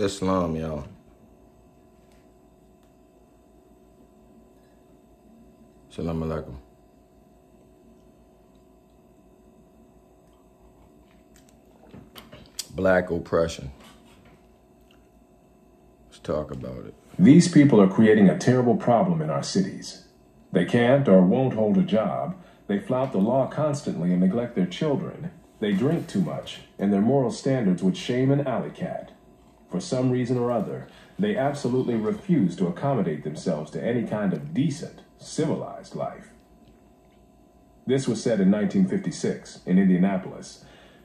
Islam, y'all. Shalom alaikum. Black oppression. Let's talk about it. These people are creating a terrible problem in our cities. They can't or won't hold a job. They flout the law constantly and neglect their children. They drink too much, and their moral standards would shame an alley cat. For some reason or other, they absolutely refuse to accommodate themselves to any kind of decent, civilized life. This was said in 1956 in Indianapolis,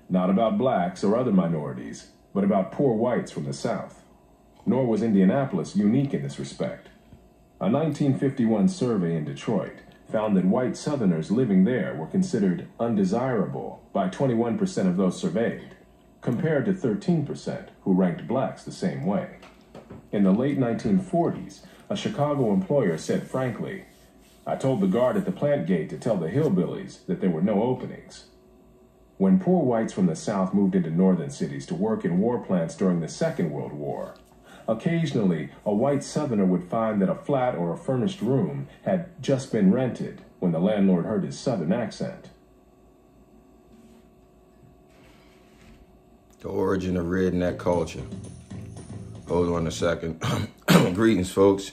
not about blacks or other minorities, but about poor whites from the South. Nor was Indianapolis unique in this respect. A 1951 survey in Detroit found that white Southerners living there were considered undesirable by 21% of those surveyed, compared to 13% who ranked blacks the same way. In the late 1940s, a Chicago employer said frankly, I told the guard at the plant gate to tell the hillbillies that there were no openings. When poor whites from the South moved into northern cities to work in war plants during the Second World War, occasionally a white Southerner would find that a flat or a furnished room had just been rented when the landlord heard his Southern accent. The origin of redneck culture. Hold on a second. Greetings, folks.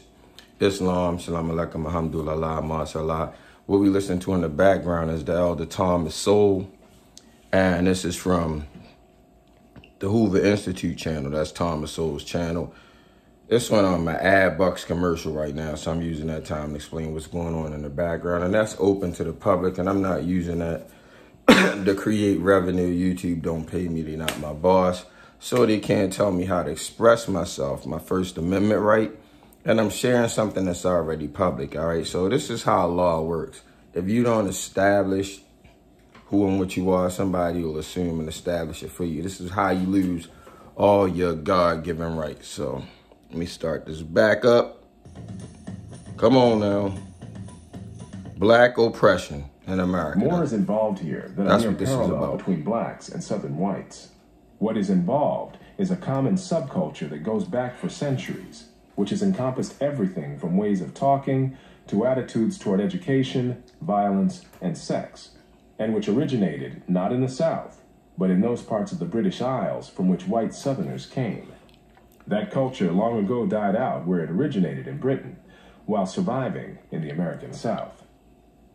Islam, Shalom Alaikum, Alhamdulillah, MashaAllah. What we listen to in the background is the Elder Thomas Sowell. And this is from the Hoover Institute channel. That's Thomas Sowell's channel. This one on my ad bucks commercial right now, so I'm using that time to explain what's going on in the background. And that's open to the public, and I'm not using that to create revenue. YouTube don't pay me, they're not my boss. So they can't tell me how to express myself, my First Amendment right and I'm sharing something that's already public, all right? So this is how law works. If you don't establish who and what you are, somebody will assume and establish it for you. This is how you lose all your God-given rights. So let me start this back up. Come on now. Black oppression in America. More is involved here than That's a mere parallel between blacks and southern whites. What is involved is a common subculture that goes back for centuries which has encompassed everything from ways of talking to attitudes toward education, violence, and sex, and which originated not in the South, but in those parts of the British Isles from which white Southerners came. That culture long ago died out where it originated in Britain, while surviving in the American South.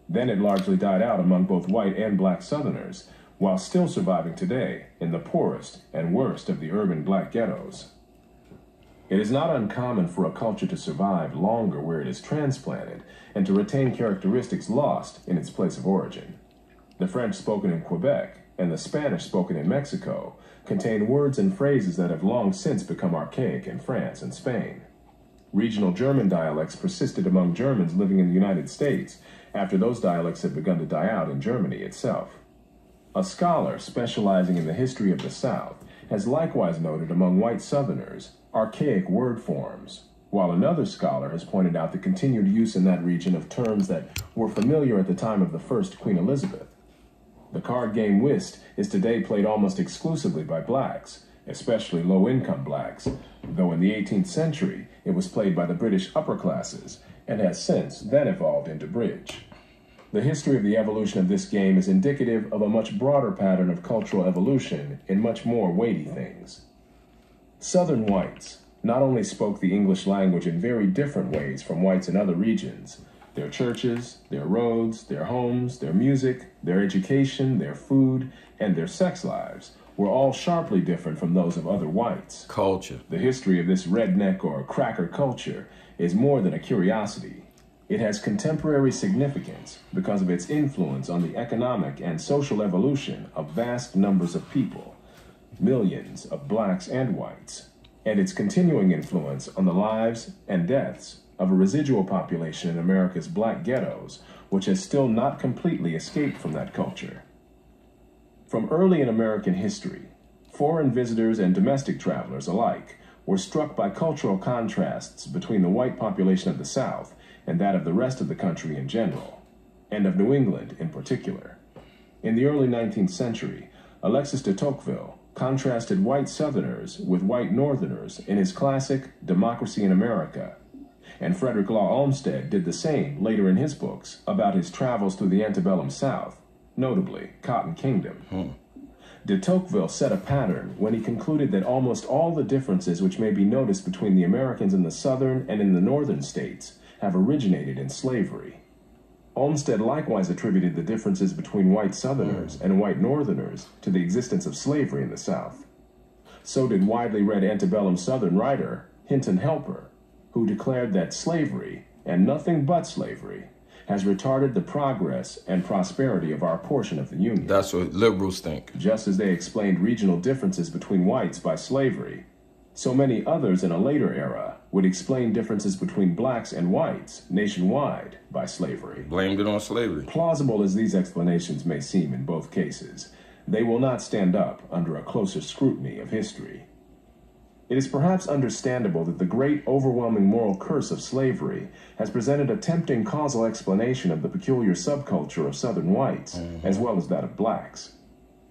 Then it largely died out among both white and black Southerners, while still surviving today in the poorest and worst of the urban black ghettos. It is not uncommon for a culture to survive longer where it is transplanted and to retain characteristics lost in its place of origin. The French spoken in Quebec and the Spanish spoken in Mexico contain words and phrases that have long since become archaic in France and Spain. Regional German dialects persisted among Germans living in the United States after those dialects had begun to die out in Germany itself. A scholar specializing in the history of the South has likewise noted among white Southerners archaic word forms, while another scholar has pointed out the continued use in that region of terms that were familiar at the time of the first Queen Elizabeth. The card game whist is today played almost exclusively by blacks, especially low-income blacks, though in the 18th century it was played by the British upper classes and has since then evolved into bridge. The history of the evolution of this game is indicative of a much broader pattern of cultural evolution in much more weighty things. Southern whites not only spoke the English language in very different ways from whites in other regions, their churches, their roads, their homes, their music, their education, their food, and their sex lives were all sharply different from those of other whites. Culture. The history of this redneck or cracker culture is more than a curiosity. It has contemporary significance because of its influence on the economic and social evolution of vast numbers of people millions of blacks and whites, and its continuing influence on the lives and deaths of a residual population in America's black ghettos, which has still not completely escaped from that culture. From early in American history, foreign visitors and domestic travelers alike were struck by cultural contrasts between the white population of the South and that of the rest of the country in general, and of New England in particular. In the early 19th century, Alexis de Tocqueville contrasted white Southerners with white Northerners in his classic Democracy in America. And Frederick Law Olmsted did the same later in his books about his travels through the antebellum South, notably Cotton Kingdom. Hmm. De Tocqueville set a pattern when he concluded that almost all the differences which may be noticed between the Americans in the southern and in the northern states have originated in slavery. Olmsted likewise attributed the differences between white Southerners and white Northerners to the existence of slavery in the South. So did widely read antebellum Southern writer Hinton Helper, who declared that slavery, and nothing but slavery, has retarded the progress and prosperity of our portion of the Union. That's what liberals think. Just as they explained regional differences between whites by slavery, so many others in a later era would explain differences between blacks and whites nationwide by slavery. Blamed it on slavery. Plausible as these explanations may seem in both cases, they will not stand up under a closer scrutiny of history. It is perhaps understandable that the great overwhelming moral curse of slavery has presented a tempting causal explanation of the peculiar subculture of Southern whites, mm-hmm. as well as that of blacks.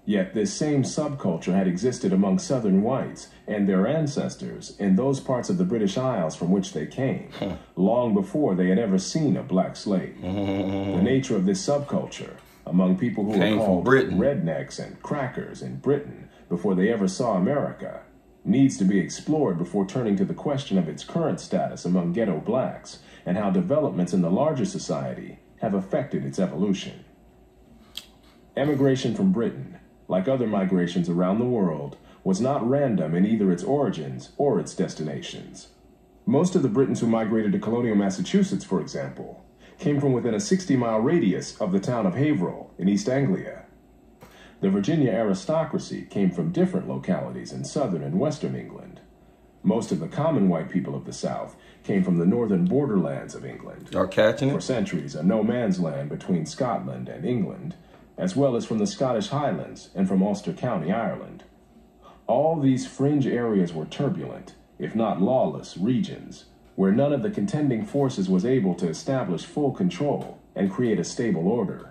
Yet this same subculture had existed among Southern whites and their ancestors in those parts of the British Isles from which they came, long before they had ever seen a black slave. the nature of this subculture, among people who came were called rednecks and crackers in Britain before they ever saw America, needs to be explored before turning to the question of its current status among ghetto blacks and how developments in the larger society have affected its evolution. Emigration from Britain like other migrations around the world, was not random in either its origins or its destinations. Most of the Britons who migrated to colonial Massachusetts, for example, came from within a 60 mile radius of the town of Haverhill in East Anglia. The Virginia aristocracy came from different localities in southern and western England. Most of the common white people of the South came from the northern borderlands of England. Are catching it? For centuries, a no man's land between Scotland and England, as well as from the Scottish Highlands and from Ulster County, Ireland. All these fringe areas were turbulent, if not lawless, regions, where none of the contending forces was able to establish full control and create a stable order.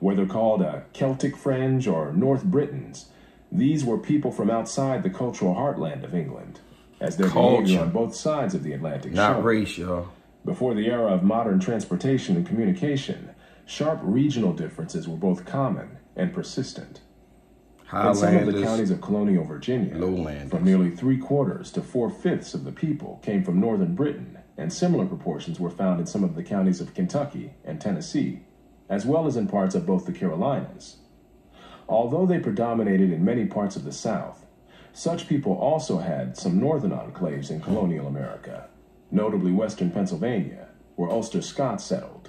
Whether called a Celtic fringe or North Britons, these were people from outside the cultural heartland of England, as their Culture. behavior on both sides of the Atlantic Not showed. race, y'all. Before the era of modern transportation and communication, Sharp regional differences were both common and persistent. In some of the counties of colonial Virginia, from nearly three quarters to four fifths of the people came from northern Britain, and similar proportions were found in some of the counties of Kentucky and Tennessee, as well as in parts of both the Carolinas. Although they predominated in many parts of the South, such people also had some northern enclaves in colonial America, notably western Pennsylvania, where Ulster Scots settled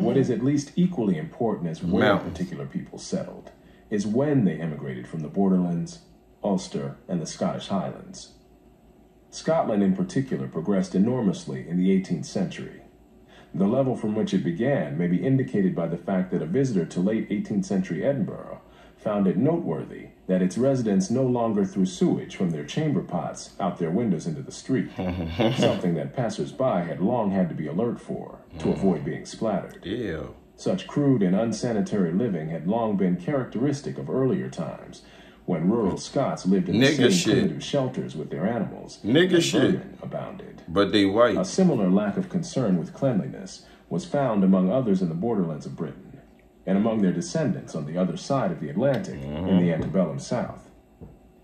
what is at least equally important as where Mountains. particular people settled is when they emigrated from the borderlands, Ulster, and the Scottish Highlands. Scotland, in particular, progressed enormously in the 18th century. The level from which it began may be indicated by the fact that a visitor to late 18th century Edinburgh found it noteworthy that its residents no longer threw sewage from their chamber pots out their windows into the street, something that passers-by had long had to be alert for to mm. avoid being splattered. Ew. Such crude and unsanitary living had long been characteristic of earlier times, when rural Scots lived in Nigga the same shit. primitive shelters with their animals. Nigga shit. abounded. But they white. A similar lack of concern with cleanliness was found among others in the borderlands of Britain and among their descendants on the other side of the Atlantic mm-hmm. in the antebellum South.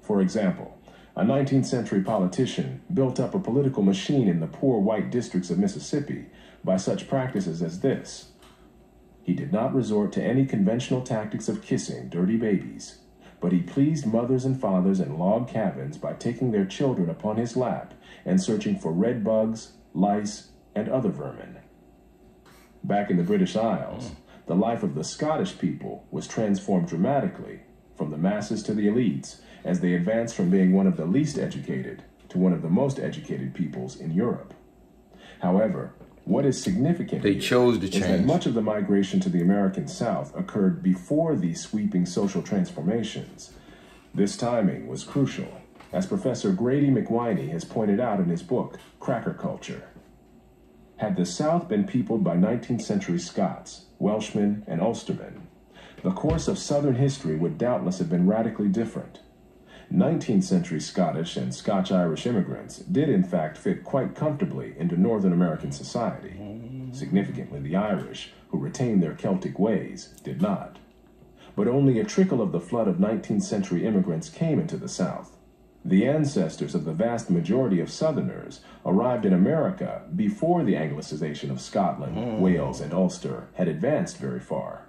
For example, a 19th century politician built up a political machine in the poor white districts of Mississippi by such practices as this. He did not resort to any conventional tactics of kissing dirty babies, but he pleased mothers and fathers in log cabins by taking their children upon his lap and searching for red bugs, lice, and other vermin. Back in the British Isles, the life of the Scottish people was transformed dramatically from the masses to the elites as they advanced from being one of the least educated to one of the most educated peoples in Europe. However, what is significant they chose to change. is that much of the migration to the American South occurred before these sweeping social transformations. This timing was crucial, as Professor Grady McWhiney has pointed out in his book, Cracker Culture. Had the South been peopled by 19th century Scots, Welshmen, and Ulstermen, the course of Southern history would doubtless have been radically different, 19th century Scottish and Scotch Irish immigrants did in fact fit quite comfortably into Northern American society. Significantly, the Irish, who retained their Celtic ways, did not. But only a trickle of the flood of 19th century immigrants came into the South. The ancestors of the vast majority of Southerners arrived in America before the Anglicization of Scotland, mm. Wales, and Ulster had advanced very far.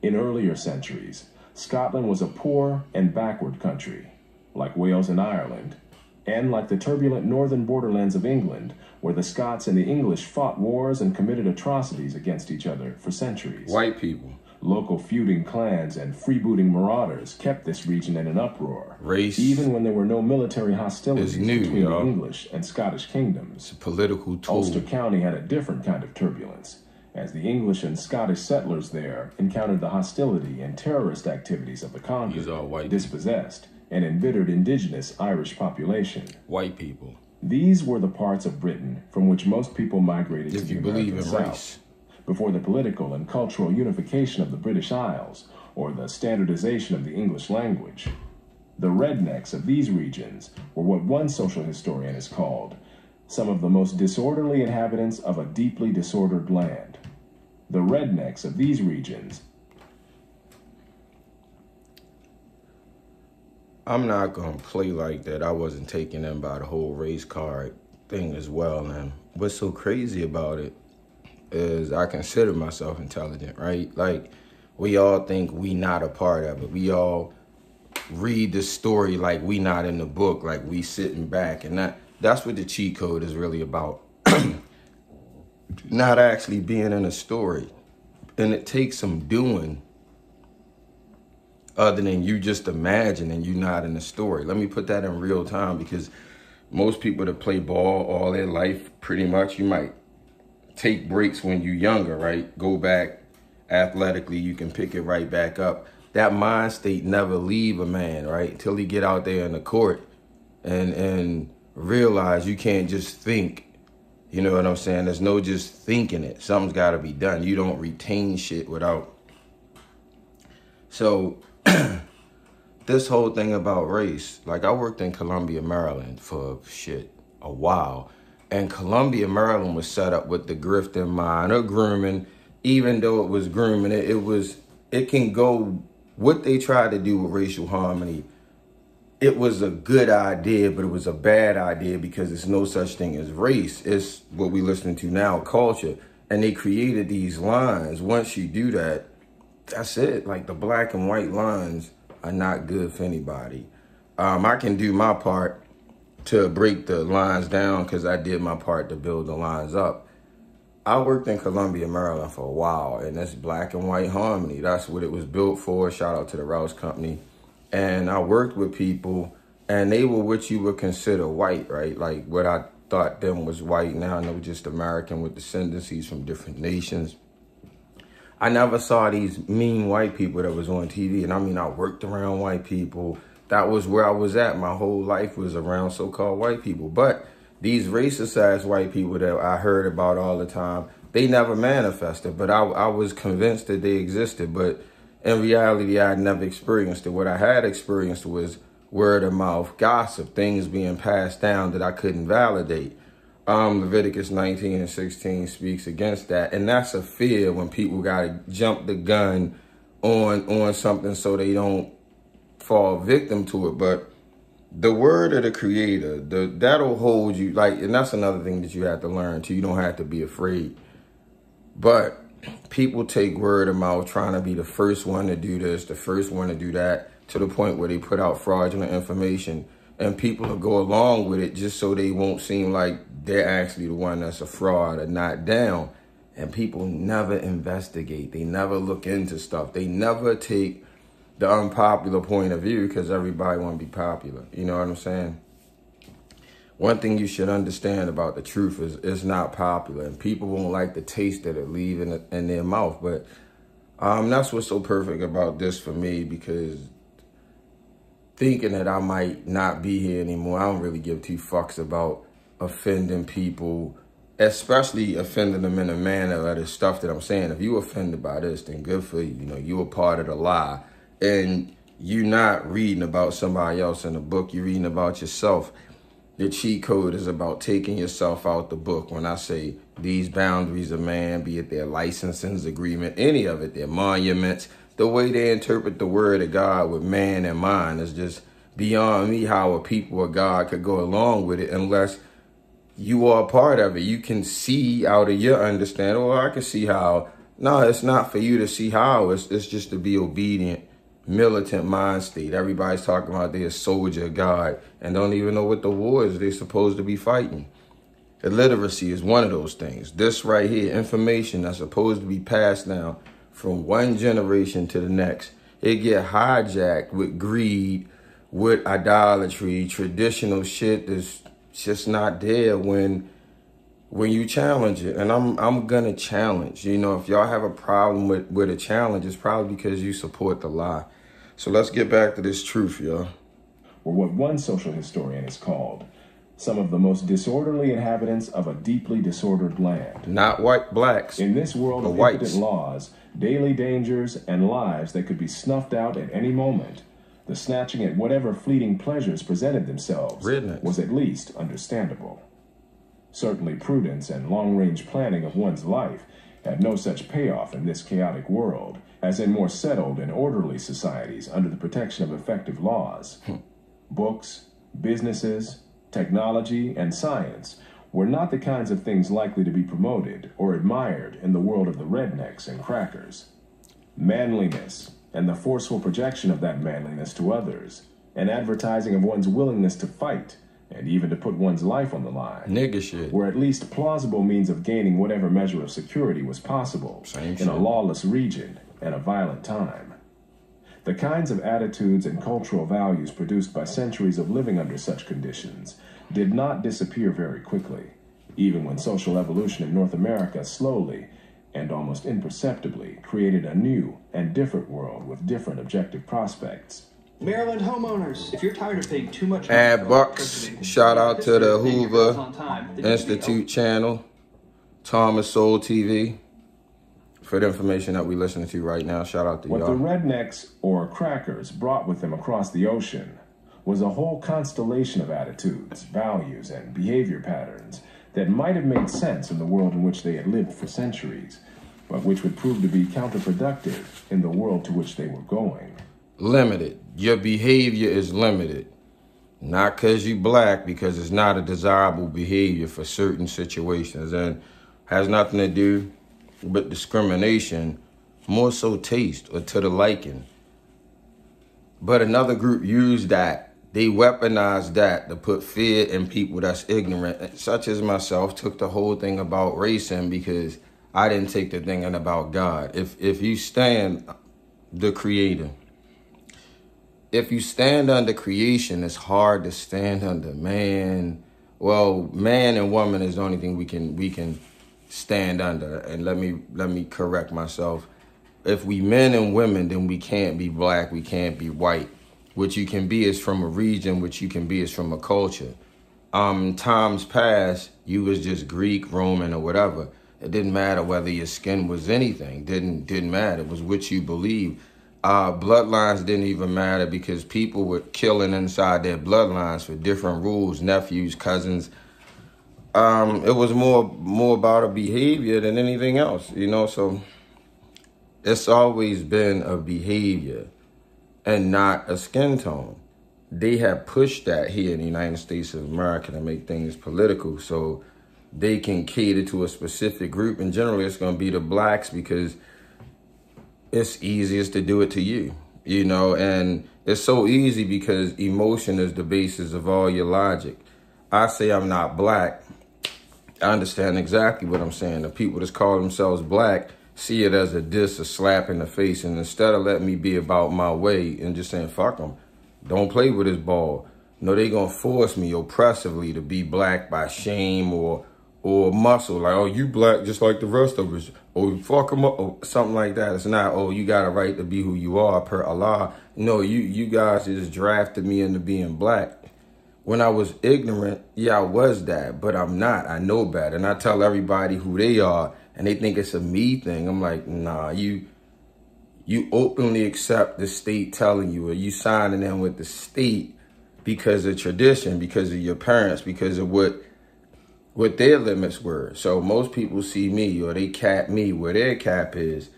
In earlier centuries, Scotland was a poor and backward country, like Wales and Ireland, and like the turbulent northern borderlands of England, where the Scots and the English fought wars and committed atrocities against each other for centuries. White people. Local feuding clans and freebooting marauders kept this region in an uproar. Race. Even when there were no military hostilities new, between the English and Scottish kingdoms. Political tool. Ulster County had a different kind of turbulence, as the English and Scottish settlers there encountered the hostility and terrorist activities of the conquered, dispossessed, and embittered indigenous Irish population. White people. These were the parts of Britain from which most people migrated if to the you American believe in South. Race. Before the political and cultural unification of the British Isles, or the standardization of the English language. The rednecks of these regions were what one social historian has called some of the most disorderly inhabitants of a deeply disordered land. The rednecks of these regions I'm not gonna play like that. I wasn't taken in by the whole race card thing as well. And what's so crazy about it is I consider myself intelligent, right? Like we all think we not a part of it. We all read the story like we not in the book, like we sitting back, and that that's what the cheat code is really about. not actually being in a story, and it takes some doing other than you just imagining you not in the story. Let me put that in real time because most people that play ball all their life, pretty much, you might take breaks when you're younger, right? Go back athletically, you can pick it right back up. That mind state never leave a man, right? Until he get out there in the court and and realize you can't just think. You know what I'm saying? There's no just thinking it. Something's got to be done. You don't retain shit without. So this whole thing about race, like I worked in Columbia, Maryland for shit a while. And Columbia, Maryland was set up with the grift in mind or grooming, even though it was grooming, it, it was, it can go, what they tried to do with racial harmony, it was a good idea, but it was a bad idea because there's no such thing as race. It's what we listening to now, culture. And they created these lines. Once you do that, that's it. Like the black and white lines are not good for anybody. Um, I can do my part to break the lines down because I did my part to build the lines up. I worked in Columbia, Maryland for a while, and that's black and white harmony. That's what it was built for. Shout out to the Rouse Company. And I worked with people, and they were what you would consider white, right? Like what I thought them was white. Now I know just American with descendancies from different nations. I never saw these mean white people that was on TV. And I mean, I worked around white people. That was where I was at. My whole life was around so-called white people. But these racist white people that I heard about all the time, they never manifested. But I, I was convinced that they existed. But in reality, I never experienced it. What I had experienced was word of mouth gossip, things being passed down that I couldn't validate. Um, Leviticus 19 and 16 speaks against that. And that's a fear when people got to jump the gun on, on something so they don't fall victim to it. But the word of the creator, the that'll hold you like, and that's another thing that you have to learn too. You don't have to be afraid. But people take word of mouth trying to be the first one to do this, the first one to do that, to the point where they put out fraudulent information and people will go along with it just so they won't seem like they're actually the one that's a fraud or not down. And people never investigate. They never look into stuff. They never take the unpopular point of view because everybody want to be popular. You know what I'm saying? One thing you should understand about the truth is it's not popular and people won't like the taste that it leave in, in their mouth. But um, that's what's so perfect about this for me because thinking that I might not be here anymore. I don't really give two fucks about offending people, especially offending them in a manner of the stuff that I'm saying. If you offended by this, then good for you. You know, you were part of the lie. And you're not reading about somebody else in the book. You're reading about yourself. The cheat code is about taking yourself out the book. When I say these boundaries of man, be it their licensing agreement, any of it, their monuments, the way they interpret the word of God with man in mind is just beyond me how a people of God could go along with it unless you are a part of it. You can see out of your understanding, or I can see how. No, it's not for you to see how. It's, it's just to be obedient militant mind state. Everybody's talking about they're a soldier God and don't even know what the war is they're supposed to be fighting. Illiteracy is one of those things. This right here, information that's supposed to be passed down from one generation to the next, it get hijacked with greed, with idolatry, traditional shit that's just not there when when you challenge it. And I'm I'm gonna challenge. You know, if y'all have a problem with, with a challenge, it's probably because you support the lie. So let's get back to this truth, y'all. Or what one social historian has called some of the most disorderly inhabitants of a deeply disordered land. Not white blacks. In this world of impotent laws, daily dangers, and lives that could be snuffed out at any moment, the snatching at whatever fleeting pleasures presented themselves was at least understandable. Certainly prudence and long-range planning of one's life had no such payoff in this chaotic world, as in more settled and orderly societies under the protection of effective laws. Hmm. Books, businesses, technology, and science were not the kinds of things likely to be promoted or admired in the world of the rednecks and crackers. Manliness and the forceful projection of that manliness to others, and advertising of one's willingness to fight and even to put one's life on the line. Nigga shit. Were at least plausible means of gaining whatever measure of security was possible Same in shit. a lawless region and a violent time. The kinds of attitudes and cultural values produced by centuries of living under such conditions did not disappear very quickly, even when social evolution in North America slowly and almost imperceptibly created a new and different world with different objective prospects. Maryland homeowners, if you're tired of paying too much, ad bucks. Shout out to the Hoover Institute channel, Thomas Sowell TV for the information that we're listening to right now. Shout out to what y'all. What the rednecks or crackers brought with them across the ocean was a whole constellation of attitudes, values, and behavior patterns that might have made sense in the world in which they had lived for centuries, but which would prove to be counterproductive in the world to which they were going. Limited. Your behavior is limited. Not because you black, because it's not a desirable behavior for certain situations and has nothing to do but discrimination, more so taste or to the liking. But another group used that. They weaponized that to put fear in people that's ignorant, such as myself, took the whole thing about racing because I didn't take the thing about God. If if you stand the creator, if you stand under creation, it's hard to stand under man. Well, man and woman is the only thing we can we can stand under. And let me let me correct myself. If we men and women, then we can't be black, we can't be white. What you can be is from a region, what you can be is from a culture. Um, times past, you was just Greek, Roman, or whatever. It didn't matter whether your skin was anything. Didn't didn't matter. It was what you believe Uh, bloodlines didn't even matter because people were killing inside their bloodlines for different rules, nephews, cousins, um, it was more more about a behavior than anything else, you know. So it's always been a behavior and not a skin tone. They have pushed that here in the United States of America to make things political, so they can cater to a specific group. And generally, it's going to be the blacks because it's easiest to do it to you, you know. And it's so easy because emotion is the basis of all your logic. I say I'm not black I understand exactly what I'm saying. The people that call themselves black see it as a diss, a slap in the face. And instead of letting me be about my way and just saying, fuck them, don't play with this ball. No, they gonna force me oppressively to be black by shame or or muscle. Like, oh, you black just like the rest of us. Or fuck them up, or something like that. It's not, oh, you got a right to be who you are per Allah. No, you, you guys just drafted me into being black when I was ignorant, yeah, I was that, but I'm not. I know better. And I tell everybody who they are, and they think it's a me thing. I'm like, nah, you you openly accept the state telling you, or you signing in with the state because of tradition, because of your parents, because of what what their limits were. So most people see me or they cap me where their cap is.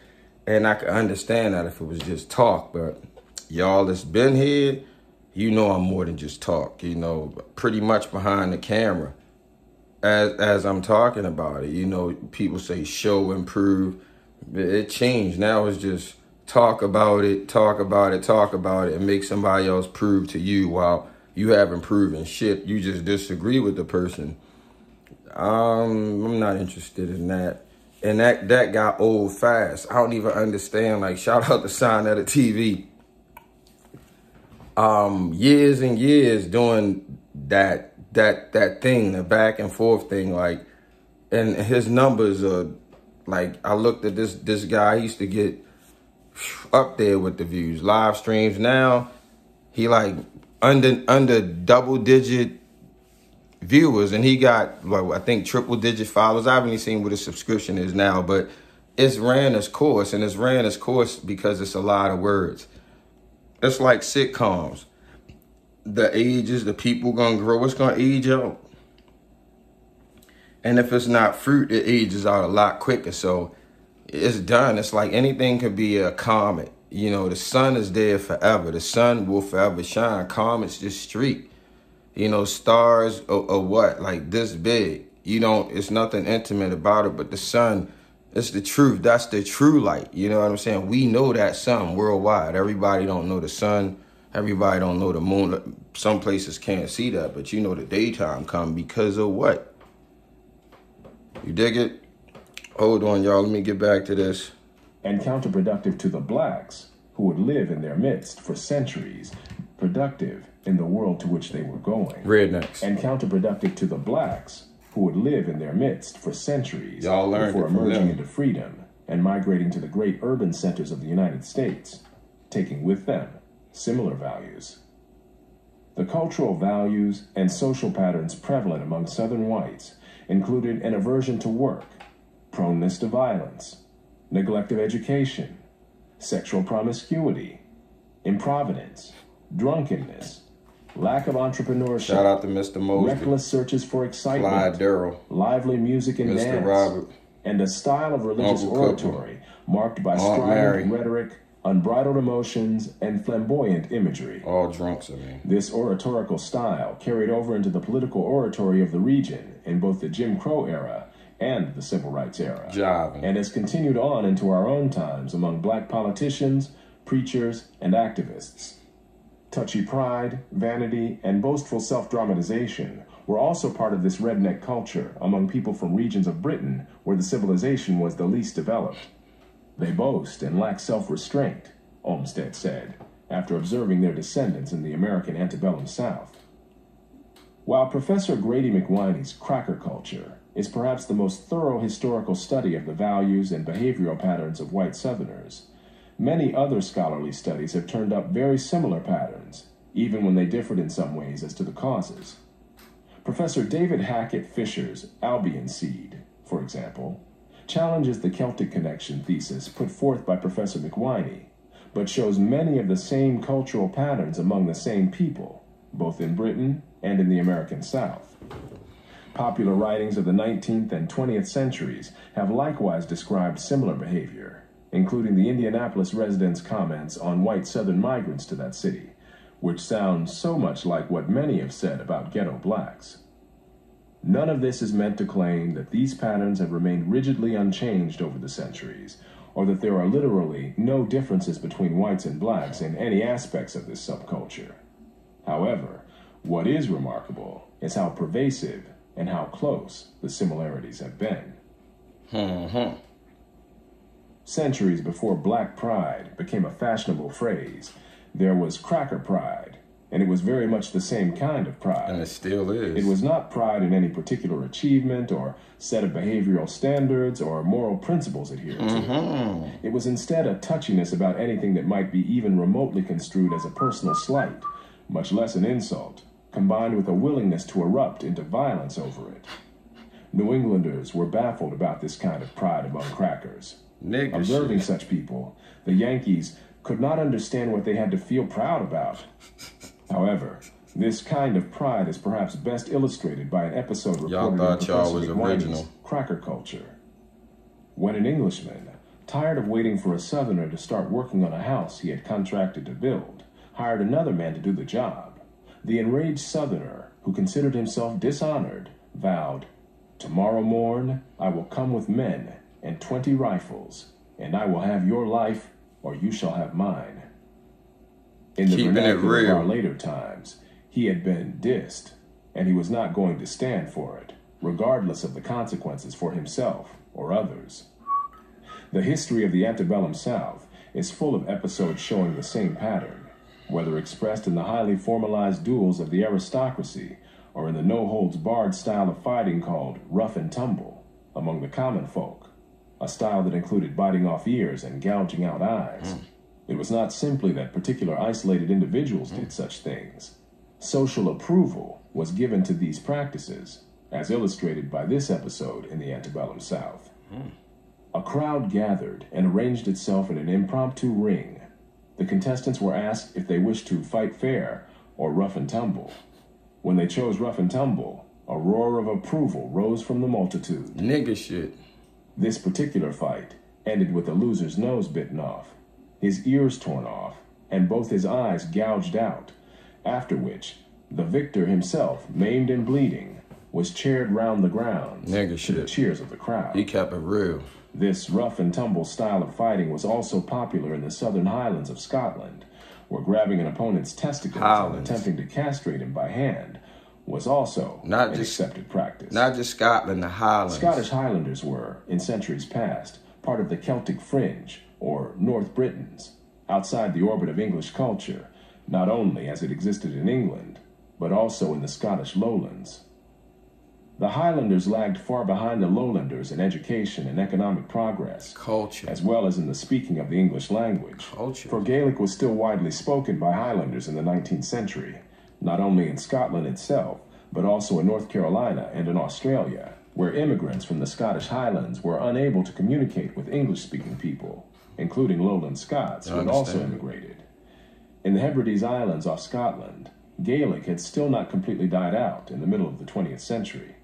And I can understand that if it was just talk, but y'all that's been here, you know I'm more than just talk, you know, pretty much behind the camera. As as I'm talking about it, you know, people say show improve. It changed. Now it's just talk about it, talk about it, talk about it, and make somebody else prove to you while you haven't proven shit. You just disagree with the person. Um, I'm not interested in that. And that that got old fast. I don't even understand. Like, shout out to Sign at a TV. Um, years and years doing that that that thing, the back and forth thing, like, and his numbers are like I looked at this this guy, he used to get up there with the views. Live streams now, he like under under double digit viewers, and he got well, I think triple digit followers. I haven't even seen what his subscription is now, but it's ran its course, and it's ran its course because it's a lot of words. It's like sitcoms. The ages, the people gonna grow. It's gonna age out. And if it's not fruit, it ages out a lot quicker. So it's done. It's like anything could be a comet. You know, the sun is there forever. The sun will forever shine. Comets just streak. You know, stars or, or what, like this big. You don't, it's nothing intimate about it, but the sun, it's the truth. That's the true light. You know what I'm saying? We know that sun worldwide. Everybody don't know the sun. Everybody don't know the moon. Some places can't see that, but you know the daytime come because of what? You dig it? Hold on, y'all. Let me get back to this. And counterproductive to the blacks, who would live in their midst for centuries, productive in the world to which they were going. Rednecks. And counterproductive to the blacks, who would live in their midst for centuries before emerging into freedom and migrating to the great urban centers of the United States, taking with them similar values. The cultural values and social patterns prevalent among Southern whites included an aversion to work, proneness to violence, neglect of education, sexual promiscuity, improvidence, drunkenness, lack of entrepreneurship. Shout out to Mr. Mosley. Reckless searches for excitement. Clyde. Lively music and Mr. dance. Robert. And a style of religious Uncle oratory marked by strident rhetoric, unbridled emotions, and flamboyant imagery. All drunks, I mean. This oratorical style carried over into the political oratory of the region in both the Jim Crow era and the Civil Rights era, Jiving. and has continued on into our own times among black politicians, preachers, and activists. Touchy pride, vanity, and boastful self dramatization were also part of this redneck culture among people from regions of Britain where the civilization was the least developed. They boast and lack self restraint, Olmsted said, after observing their descendants in the American antebellum South. While Professor Grady McWhiney's cracker culture is perhaps the most thorough historical study of the values and behavioral patterns of white Southerners, many other scholarly studies have turned up very similar patterns, even when they differed in some ways as to the causes. Professor David Hackett Fischer's Albion Seed, for example, challenges the Celtic connection thesis put forth by Professor McWhiney, but shows many of the same cultural patterns among the same people, both in Britain and in the American South. Popular writings of the 19th and 20th centuries have likewise described similar behavior, including the Indianapolis residents' comments on white Southern migrants to that city, which sounds so much like what many have said about ghetto blacks. None of this is meant to claim that these patterns have remained rigidly unchanged over the centuries, or that there are literally no differences between whites and blacks in any aspects of this subculture. However, what is remarkable is how pervasive and how close the similarities have been. Mm-hmm. Centuries before black pride became a fashionable phrase, there was cracker pride, and it was very much the same kind of pride. And it still is. It was not pride in any particular achievement or set of behavioral standards or moral principles adhered Mm-hmm. to. It was instead a touchiness about anything that might be even remotely construed as a personal slight, much less an insult, combined with a willingness to erupt into violence over it. New Englanders were baffled about this kind of pride among crackers, Nigga Observing shit. such people, the Yankees could not understand what they had to feel proud about. However, this kind of pride is perhaps best illustrated by an episode Y'all reported in y'all Professor was original. Cracker Culture. When an Englishman, tired of waiting for a Southerner to start working on a house he had contracted to build, hired another man to do the job, the enraged Southerner, who considered himself dishonored, vowed, Tomorrow morn I will come with men and twenty rifles, and I will have your life, or you shall have mine. In the Keeping it vernacular of our later times, he had been dissed, and he was not going to stand for it, regardless of the consequences for himself or others. The history of the antebellum South is full of episodes showing the same pattern, whether expressed in the highly formalized duels of the aristocracy or in the no holds barred style of fighting called rough and tumble among the common folk, a style that included biting off ears and gouging out eyes. It was not simply that particular isolated individuals did such things. Social approval was given to these practices, as illustrated by this episode in the antebellum South. A crowd gathered and arranged itself in an impromptu ring. The contestants were asked if they wished to fight fair or rough and tumble. When they chose rough and tumble, a roar of approval rose from the multitude. Nigga shit. This particular fight ended with the loser's nose bitten off, his ears torn off, and both his eyes gouged out, after which the victor himself, maimed and bleeding, was chaired round the grounds Nigga to the cheers of the crowd. He kept it real. This rough and tumble style of fighting was also popular in the southern highlands of Scotland, where grabbing an opponent's testicles Highlands. and attempting to castrate him by hand was also Not an just- accepted practice. Not just Scotland, the Highlands. Scottish Highlanders were, in centuries past, part of the Celtic fringe, or North Britons, outside the orbit of English culture, not only as it existed in England, but also in the Scottish lowlands. The Highlanders lagged far behind the lowlanders in education and economic progress, Culture. as well as in the speaking of the English language. Culture. For Gaelic was still widely spoken by Highlanders in the 19th century, not only in Scotland itself, but also in North Carolina and in Australia, where immigrants from the Scottish Highlands were unable to communicate with English speaking people, including lowland Scots who had also immigrated. In the Hebrides Islands off Scotland, Gaelic had still not completely died out in the middle of the 20th century.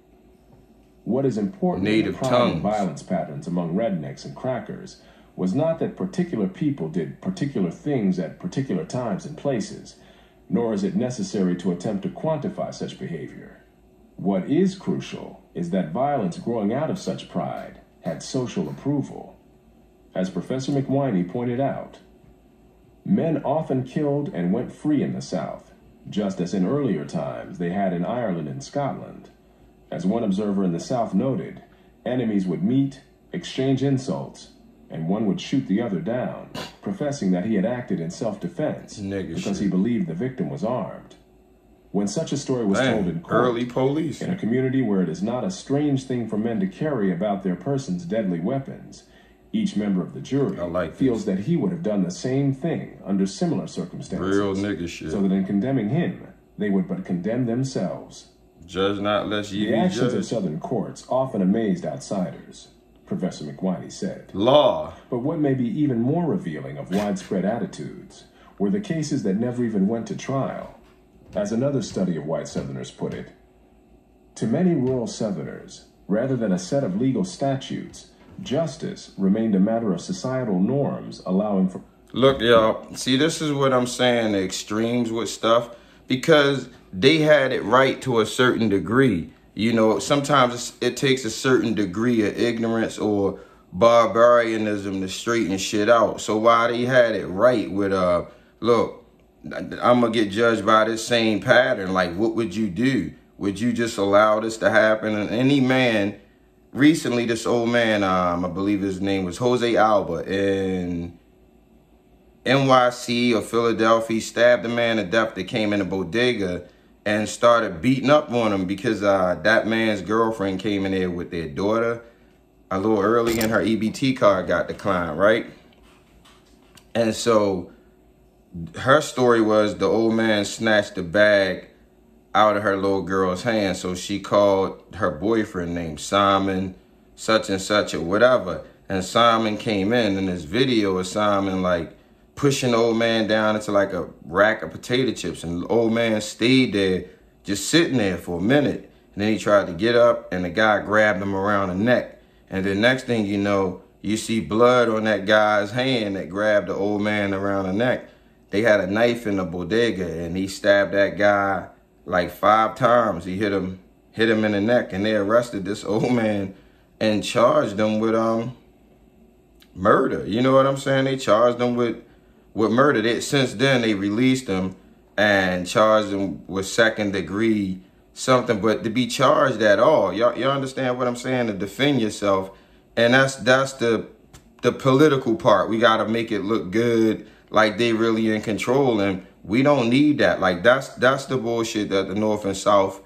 What is important in Native the tongues. violence patterns among rednecks and crackers was not that particular people did particular things at particular times and places, nor is it necessary to attempt to quantify such behavior. What is crucial is that violence growing out of such pride had social approval. As Professor McWhiney pointed out, men often killed and went free in the South, just as in earlier times they had in Ireland and Scotland. As one observer in the South noted, enemies would meet, exchange insults, and one would shoot the other down, professing that he had acted in self defense because shit. he believed the victim was armed. When such a story was told in court, early police. in a community where it is not a strange thing for men to carry about their persons deadly weapons, each member of the jury like feels that he would have done the same thing under similar circumstances. Real nigga shit. So that in condemning him, they would but condemn themselves. Judge not lest ye The be actions of. Southern courts often amazed outsiders, Professor McWhiney said. Law. But what may be even more revealing of widespread attitudes were the cases that never even went to trial. As another study of white Southerners put it, to many rural Southerners, rather than a set of legal statutes, justice remained a matter of societal norms allowing for Look, y'all. See, this is what I'm saying. The extremes with stuff because they had it right to a certain degree. You know, sometimes it takes a certain degree of ignorance or barbarianism to straighten shit out. So while they had it right with uh, look, I'm gonna get judged by this same pattern. Like, what would you do? Would you just allow this to happen? And any man, recently, this old man, um, I believe his name was Jose Alba, and NYC or Philadelphia stabbed a man to death that came in a bodega and started beating up on him because uh, that man's girlfriend came in there with their daughter a little early and her EBT card got declined, right? And so her story was the old man snatched the bag out of her little girl's hand. So she called her boyfriend named Simon, such and such or whatever. and Simon came in, and this video of Simon like pushing old man down into like a rack of potato chips, and old man stayed there, just sitting there for a minute. And then he tried to get up, and the guy grabbed him around the neck. And the next thing you know, you see blood on that guy's hand that grabbed the old man around the neck. They had a knife in the bodega, and he stabbed that guy like five times. He hit him, hit him in the neck, and they arrested this old man and charged him with um murder. You know what I'm saying? They charged him with with murder. They, since then, they released him and charged him with second degree something. But to be charged at all, y'all, y'all understand what I'm saying? To defend yourself, and that's that's the the political part. We got to make it look good, like they really in control, and we don't need that. Like that's that's the bullshit that the North and South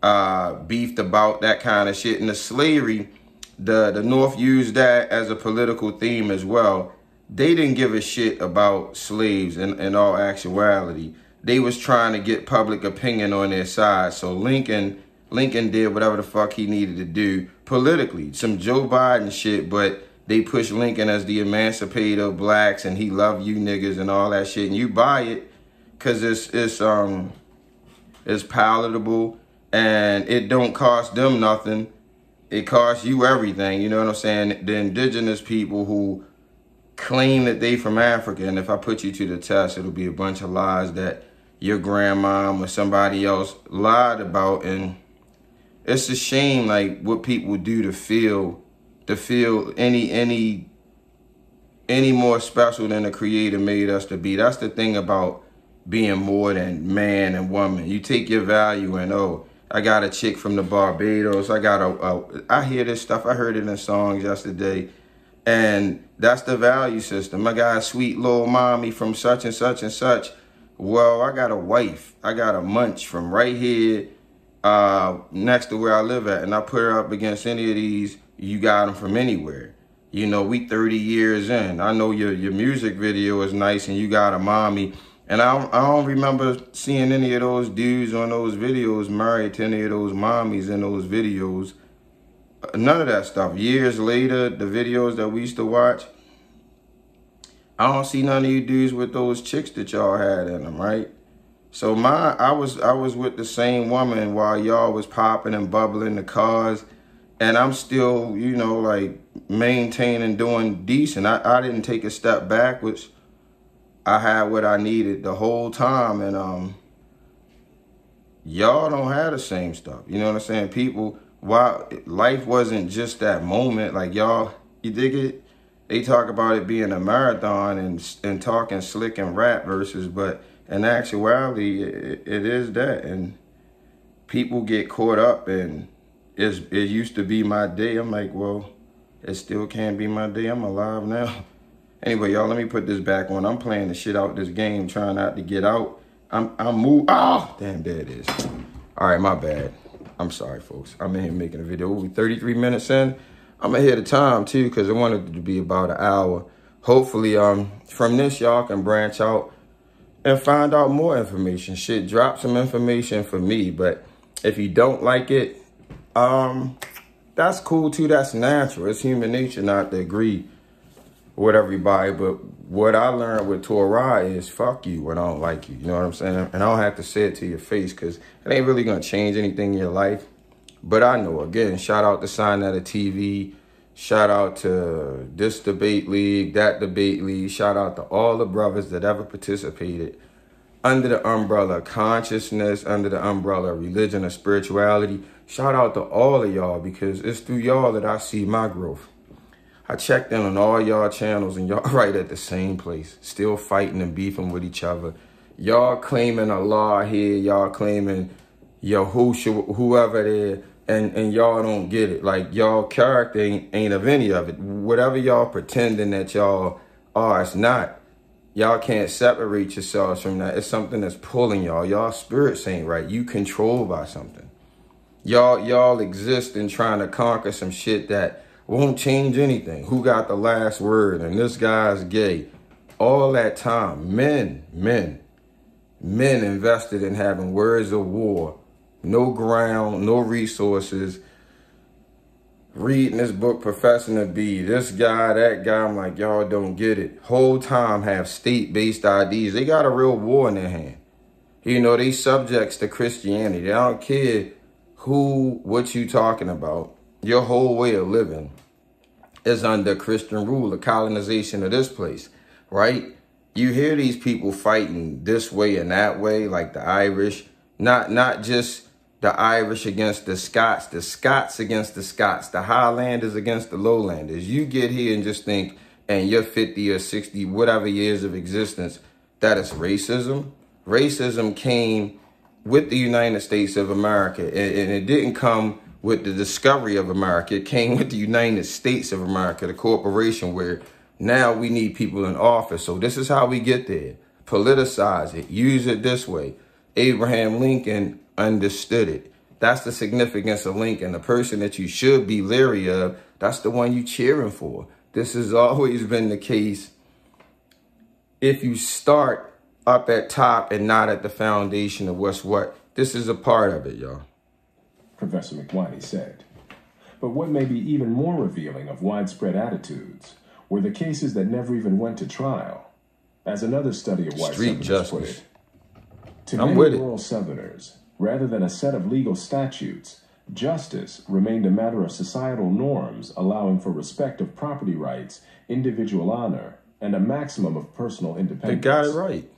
uh, beefed about. That kind of shit, and the slavery. The the North used that as a political theme as well they didn't give a shit about slaves in, in all actuality. They was trying to get public opinion on their side. So Lincoln Lincoln did whatever the fuck he needed to do politically. Some Joe Biden shit, but they pushed Lincoln as the emancipator of blacks and he loved you niggas and all that shit. And you buy it because it's it's um it's palatable and it don't cost them nothing. It costs you everything. You know what I'm saying? The indigenous people who claim that they from Africa, and if I put you to the test, it'll be a bunch of lies that your grandma or somebody else lied about, and it's a shame, like what people do to feel, to feel any any any more special than the Creator made us to be. That's the thing about being more than man and woman. You take your value and oh. I got a chick from the Barbados. I got a, a I hear this stuff. I heard it in songs yesterday and that's the value system. I got a sweet little mommy from such and such and such. Well, I got a wife. I got a munch from right here uh, next to where I live at. And I put her up against any of these. You got them from anywhere. You know, we 30 years in. I know your, your music video is nice and you got a mommy. And I don't, I don't remember seeing any of those dudes on those videos married to any of those mommies in those videos none of that stuff. Years later, the videos that we used to watch, I don't see none of you dudes with those chicks that y'all had in them, right? So my, I was, I was with the same woman while y'all was popping and bubbling the cars, and I'm still, you know, like maintaining, doing decent. I, I didn't take a step backwards. I had what I needed the whole time, and um, y'all don't have the same stuff. You know what I'm saying? People while life wasn't just that moment, like y'all, you dig it? They talk about it being a marathon and and talking slick and rap verses, but in actuality, it, it is that, and people get caught up and it's, it used to be my day. I'm like, well, it still can't be my day. I'm alive now. Anyway, y'all, let me put this back on. I'm playing the shit out this game, trying not to get out. I'm I'm move. Oh, damn, there it is. All right, my bad. I'm sorry, folks. I'm in here making a video. We'll be 33 minutes in. I'm ahead of time, too, because I wanted it to be about an hour. Hopefully, um, from this, y'all can branch out and find out more information. Shit, drop some information for me. But if you don't like it, um, that's cool, too. That's natural. It's human nature not to agree with everybody. But what I learned with Torah is fuck you when I don't like you. You know what I'm saying? And I don't have to say it to your face because it ain't really going to change anything in your life. But I know, again, shout out to Sign That a TV. Shout out to this debate league, that debate league. Shout out to all the brothers that ever participated under the umbrella of consciousness, under the umbrella of religion or spirituality. Shout out to all of y'all because it's through y'all that I see my growth. I checked in on all y'all channels and y'all right at the same place, still fighting and beefing with each other. Y'all claiming Allah here, y'all claiming Yahushua, whoever is, and, and y'all don't get it. Like y'all character ain't, ain't of any of it. Whatever y'all pretending that y'all are, it's not. Y'all can't separate yourselves from that. It's something that's pulling y'all. Y'all spirits ain't right. You controlled by something. Y'all y'all exist in trying to conquer some shit that won't change anything. Who got the last word? And this guy's gay. All that time, men, men, men invested in having words of war, no ground, no resources, reading this book, professing to be this guy, that guy. I'm like, y'all don't get it. Whole time have state-based IDs. They got a real war in their hand. You know, they subjects to Christianity. They don't care who, what you talking about. Your whole way of living is under Christian rule, the colonization of this place, right? You hear these people fighting this way and that way, like the Irish, not not just the Irish against the Scots, the Scots against the Scots, the Highlanders against the Lowlanders. You get here and just think, and you're 50 or 60, whatever years of existence, that is racism. Racism came with the United States of America, and, and it didn't come with the discovery of America. It came with the United States of America, the corporation where now we need people in office. So this is how we get there. Politicize it. Use it this way. Abraham Lincoln understood it. That's the significance of Lincoln. The person that you should be leery of, that's the one you cheering for. This has always been the case. If you start up at top and not at the foundation of what's what, this is a part of it, y'all. Professor McWhiney said. But what may be even more revealing of widespread attitudes were the cases that never even went to trial. As another study of white Street Southerners put it, to I'm many rural Southerners, Rather than a set of legal statutes, justice remained a matter of societal norms allowing for respect of property rights, individual honor, and a maximum of personal independence. They got it right.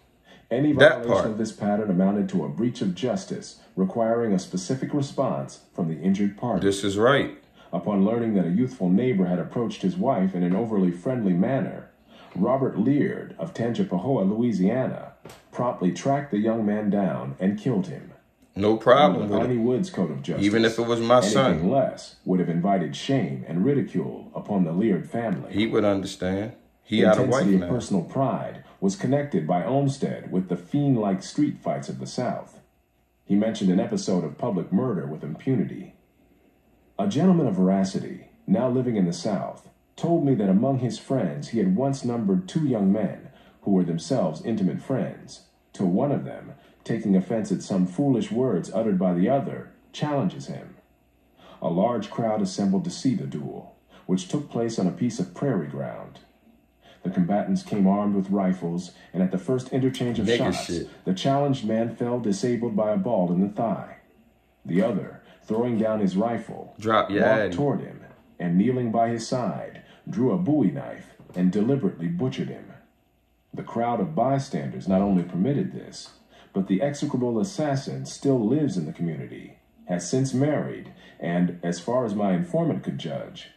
Any violation of this pattern amounted to a breach of justice, requiring a specific response from the injured party. This is right. Upon learning that a youthful neighbor had approached his wife in an overly friendly manner, Robert Leard of Tangipahoa, Louisiana, promptly tracked the young man down and killed him. No problem with it. Woods Code of Justice. Even if it was my Anything son. less would have invited shame and ridicule upon the Leard family. He would understand. He had a wife now. personal pride was connected by Olmsted with the fiend-like street fights of the South. He mentioned an episode of public murder with impunity. A gentleman of veracity, now living in the South, told me that among his friends he had once numbered two young men who were themselves intimate friends, till one of them taking offense at some foolish words uttered by the other, challenges him. A large crowd assembled to see the duel, which took place on a piece of prairie ground. The combatants came armed with rifles, and at the first interchange of Nigga shots, shit. the challenged man fell disabled by a ball in the thigh. The other, throwing down his rifle, Drop walked head. toward him, and kneeling by his side, drew a bowie knife and deliberately butchered him. The crowd of bystanders not only permitted this, but the execrable assassin still lives in the community, has since married, and, as far as my informant could judge,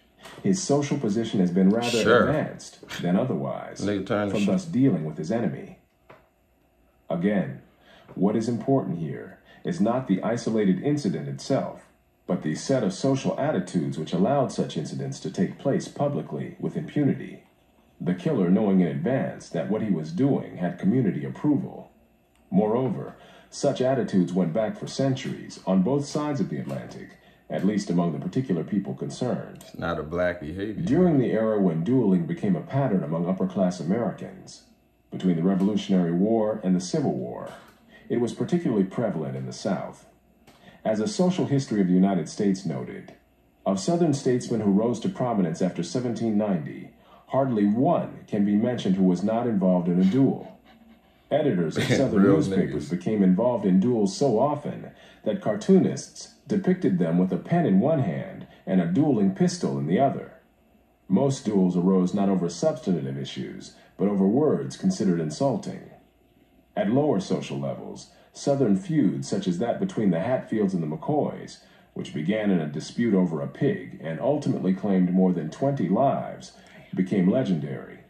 his social position has been rather sure. advanced than otherwise from thus dealing with his enemy. Again, what is important here is not the isolated incident itself, but the set of social attitudes which allowed such incidents to take place publicly with impunity. The killer knowing in advance that what he was doing had community approval Moreover, such attitudes went back for centuries on both sides of the Atlantic, at least among the particular people concerned. It's not a black behavior. During the era when dueling became a pattern among upper class Americans, between the Revolutionary War and the Civil War, it was particularly prevalent in the South. As a social history of the United States noted, of Southern statesmen who rose to prominence after 1790, hardly one can be mentioned who was not involved in a duel. Editors of Southern newspapers niggas. became involved in duels so often that cartoonists depicted them with a pen in one hand and a dueling pistol in the other. Most duels arose not over substantive issues, but over words considered insulting. At lower social levels, Southern feuds such as that between the Hatfields and the McCoys, which began in a dispute over a pig and ultimately claimed more than 20 lives, became legendary.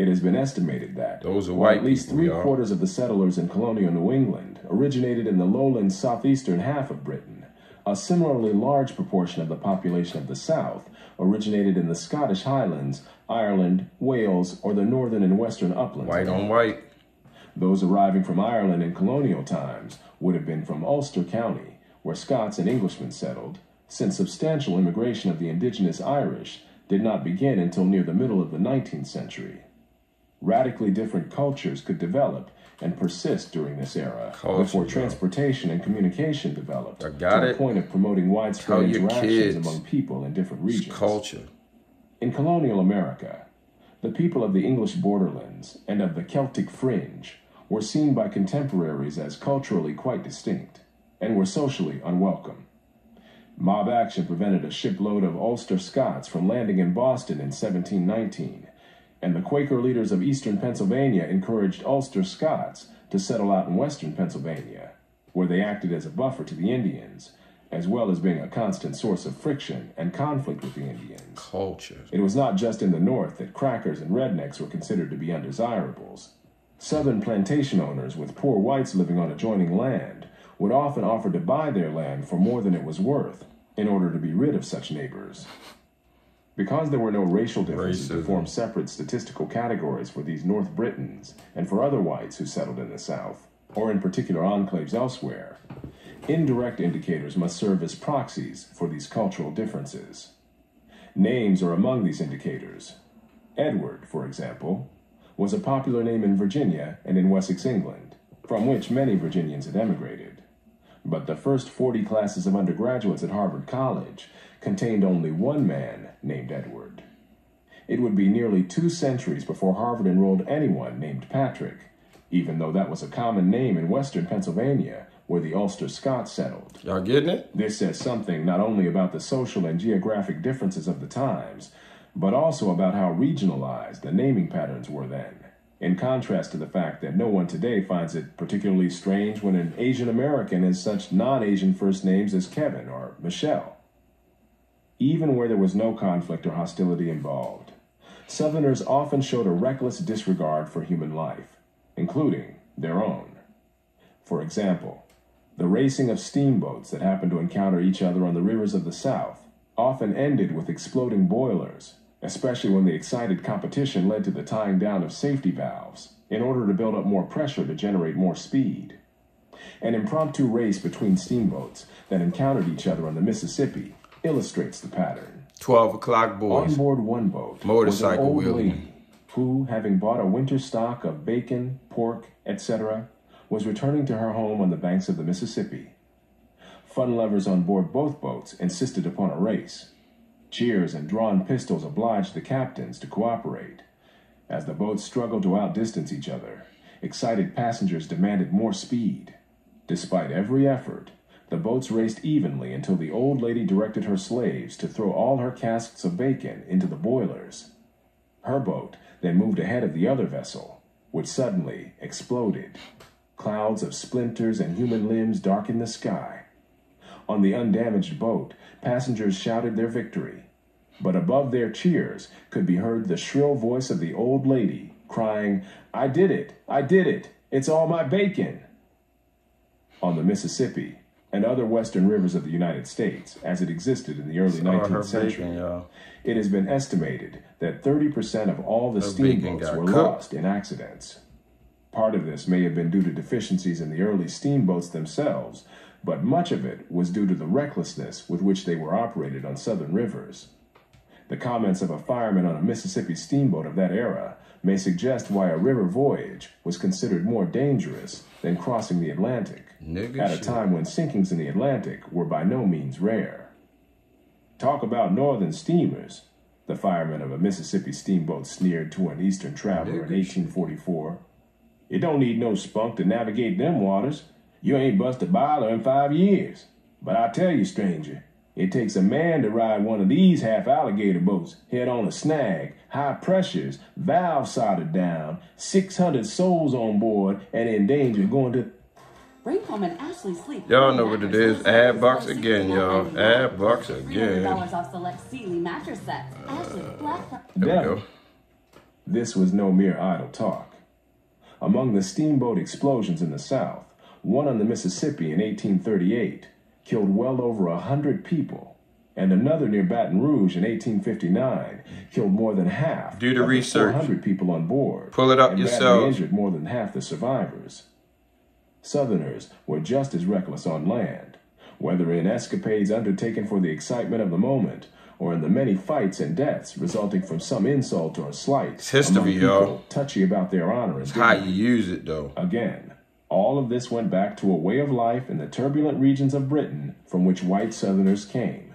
It has been estimated that Those are white at least three quarters of the settlers in colonial New England originated in the lowland southeastern half of Britain. A similarly large proportion of the population of the South originated in the Scottish Highlands, Ireland, Wales, or the northern and western uplands. White on white. Those arriving from Ireland in colonial times would have been from Ulster County, where Scots and Englishmen settled, since substantial immigration of the indigenous Irish did not begin until near the middle of the 19th century. Radically different cultures could develop and persist during this era Culture, before transportation and communication developed I got to it. the point of promoting widespread interactions among people in different regions. It's culture. In colonial America, the people of the English borderlands and of the Celtic fringe were seen by contemporaries as culturally quite distinct and were socially unwelcome. Mob action prevented a shipload of Ulster Scots from landing in Boston in 1719, and the Quaker leaders of eastern Pennsylvania encouraged Ulster Scots to settle out in western Pennsylvania, where they acted as a buffer to the Indians, as well as being a constant source of friction and conflict with the Indians. Culture. It was not just in the North that crackers and rednecks were considered to be undesirables. Southern plantation owners with poor whites living on adjoining land would often offer to buy their land for more than it was worth in order to be rid of such neighbors. Because there were no racial differences Racism. to form separate statistical categories for these North Britons and for other whites who settled in the South, or in particular enclaves elsewhere, indirect indicators must serve as proxies for these cultural differences. Names are among these indicators. Edward, for example, was a popular name in Virginia and in Wessex, England, from which many Virginians had emigrated but the first 40 classes of undergraduates at Harvard College contained only one man named Edward. It would be nearly two centuries before Harvard enrolled anyone named Patrick, even though that was a common name in western Pennsylvania, where the Ulster Scots settled. Y'all getting it? This says something not only about the social and geographic differences of the times, but also about how regionalized the naming patterns were then in contrast to the fact that no one today finds it particularly strange when an Asian American has such non Asian first names as Kevin or Michelle. Even where there was no conflict or hostility involved, Southerners often showed a reckless disregard for human life, including their own. For example, the racing of steamboats that happened to encounter each other on the rivers of the South often ended with exploding boilers especially when the excited competition led to the tying down of safety valves in order to build up more pressure to generate more speed. An impromptu race between steamboats that encountered each other on the Mississippi illustrates the pattern. 12 o'clock boys. On board one boat Motorcycle was an old lady who, having bought a winter stock of bacon, pork, etc., was returning to her home on the banks of the Mississippi. Fun lovers on board both boats insisted upon a race, Cheers and drawn pistols obliged the captains to cooperate. As the boats struggled to outdistance each other, excited passengers demanded more speed. Despite every effort, the boats raced evenly until the old lady directed her slaves to throw all her casks of bacon into the boilers. Her boat then moved ahead of the other vessel, which suddenly exploded. Clouds of splinters and human limbs darkened the sky. On the undamaged boat, passengers shouted their victory, but above their cheers could be heard the shrill voice of the old lady crying, I did it! I did it! It's all my bacon! On the Mississippi and other western rivers of the United States, as it existed in the early 19th century, bacon, it has been estimated that 30% of all the her steamboats were cooked. lost in accidents. Part of this may have been due to deficiencies in the early steamboats themselves, but much of it was due to the recklessness with which they were operated on southern rivers. The comments of a fireman on a Mississippi steamboat of that era may suggest why a river voyage was considered more dangerous than crossing the Atlantic Nigga at a shit. time when sinkings in the Atlantic were by no means rare. Talk about northern steamers, the fireman of a Mississippi steamboat sneered to an Eastern traveler Nigga in 1844. It don't need no spunk to navigate them waters. You ain't bust a boiler in five years. But I tell you, stranger, it takes a man to ride one of these half alligator boats, head on a snag, high pressures, valve soldered down, 600 souls on board, and in danger going to. Bring home an Ashley Sleep. Y'all know what it is. Ad box again, y'all. Ad box again. $300 off select Sealy mattress sets. Ashley Black. There we go. This was no mere idle talk. Among the steamboat explosions in the South, one on the Mississippi in 1838, killed well over a hundred people, and another near Baton Rouge in 1859 killed more than half. Do the research. 400 people on board. Pull it up and yourself. injured more than half the survivors. Southerners were just as reckless on land, whether in escapades undertaken for the excitement of the moment or in the many fights and deaths resulting from some insult or slight. It's history, y'all. Touchy about their honor it's how you use it, though. Again, all of this went back to a way of life in the turbulent regions of Britain from which white Southerners came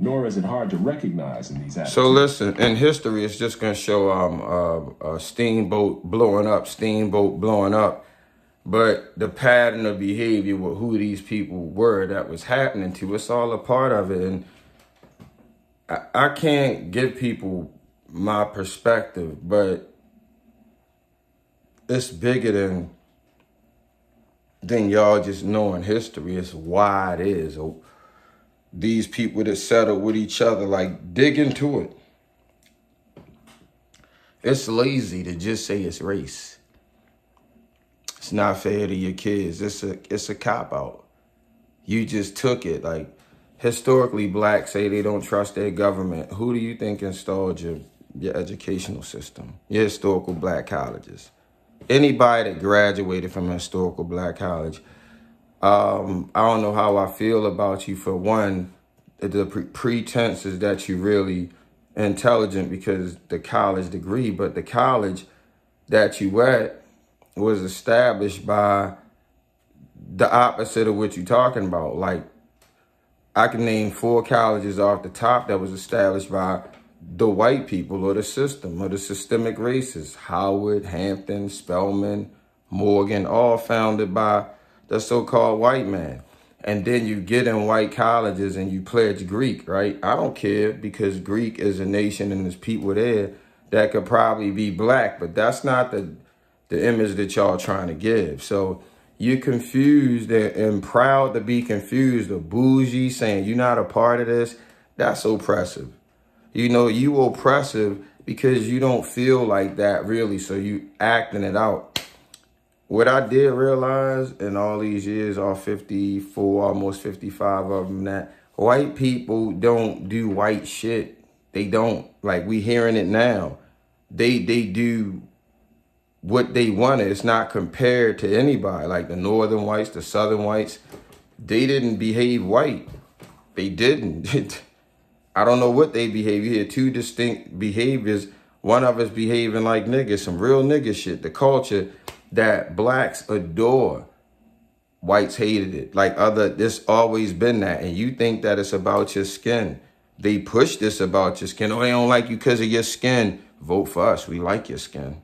nor is it hard to recognize in these attitudes. So listen, in history, it's just going to show um, uh, a steamboat blowing up, steamboat blowing up. But the pattern of behavior with who these people were that was happening to, it's all a part of it. And I, I can't give people my perspective, but it's bigger than than y'all just knowing history. It's why it is these people that settle with each other, like dig into it. It's lazy to just say it's race. It's not fair to your kids. It's a it's a cop out. You just took it. Like historically blacks say they don't trust their government. Who do you think installed your your educational system? Your historical black colleges. Anybody that graduated from a historical black college um, I don't know how I feel about you. For one, the pre pretense is that you're really intelligent because the college degree, but the college that you at was established by the opposite of what you're talking about. Like, I can name four colleges off the top that was established by the white people or the system or the systemic races. Howard, Hampton, Spelman, Morgan, all founded by the so-called white man. And then you get in white colleges and you pledge Greek, right? I don't care because Greek is a nation and there's people there that could probably be black, but that's not the the image that y'all trying to give. So you're confused and proud to be confused or bougie saying you're not a part of this. That's oppressive. You know, you oppressive because you don't feel like that really. So you acting it out what I did realize in all these years, all 54, almost 55 of them, that white people don't do white shit. They don't. Like, we hearing it now. They they do what they wanted. It's not compared to anybody. Like the northern whites, the southern whites, they didn't behave white. They didn't. I don't know what they behave. Hear two distinct behaviors. One of us behaving like niggas, some real nigga shit. The culture that blacks adore. Whites hated it. Like other, this always been that. And you think that it's about your skin. They push this about your skin. Oh, they don't like you because of your skin. Vote for us. We like your skin.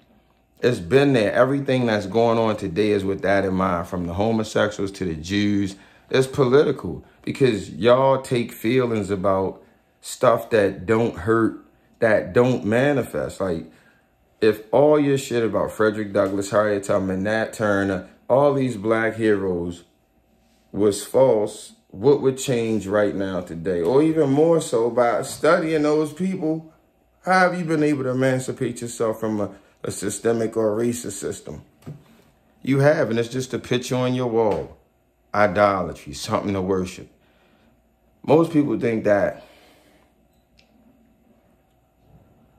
It's been there. Everything that's going on today is with that in mind. From the homosexuals to the Jews. It's political. Because y'all take feelings about stuff that don't hurt, that don't manifest. Like, if all your shit about Frederick Douglass, Harriet Tubman, Nat Turner, all these black heroes was false, what would change right now today? Or even more so by studying those people, how have you been able to emancipate yourself from a, a systemic or a racist system? You have, and it's just a picture on your wall. Idolatry, something to worship. Most people think that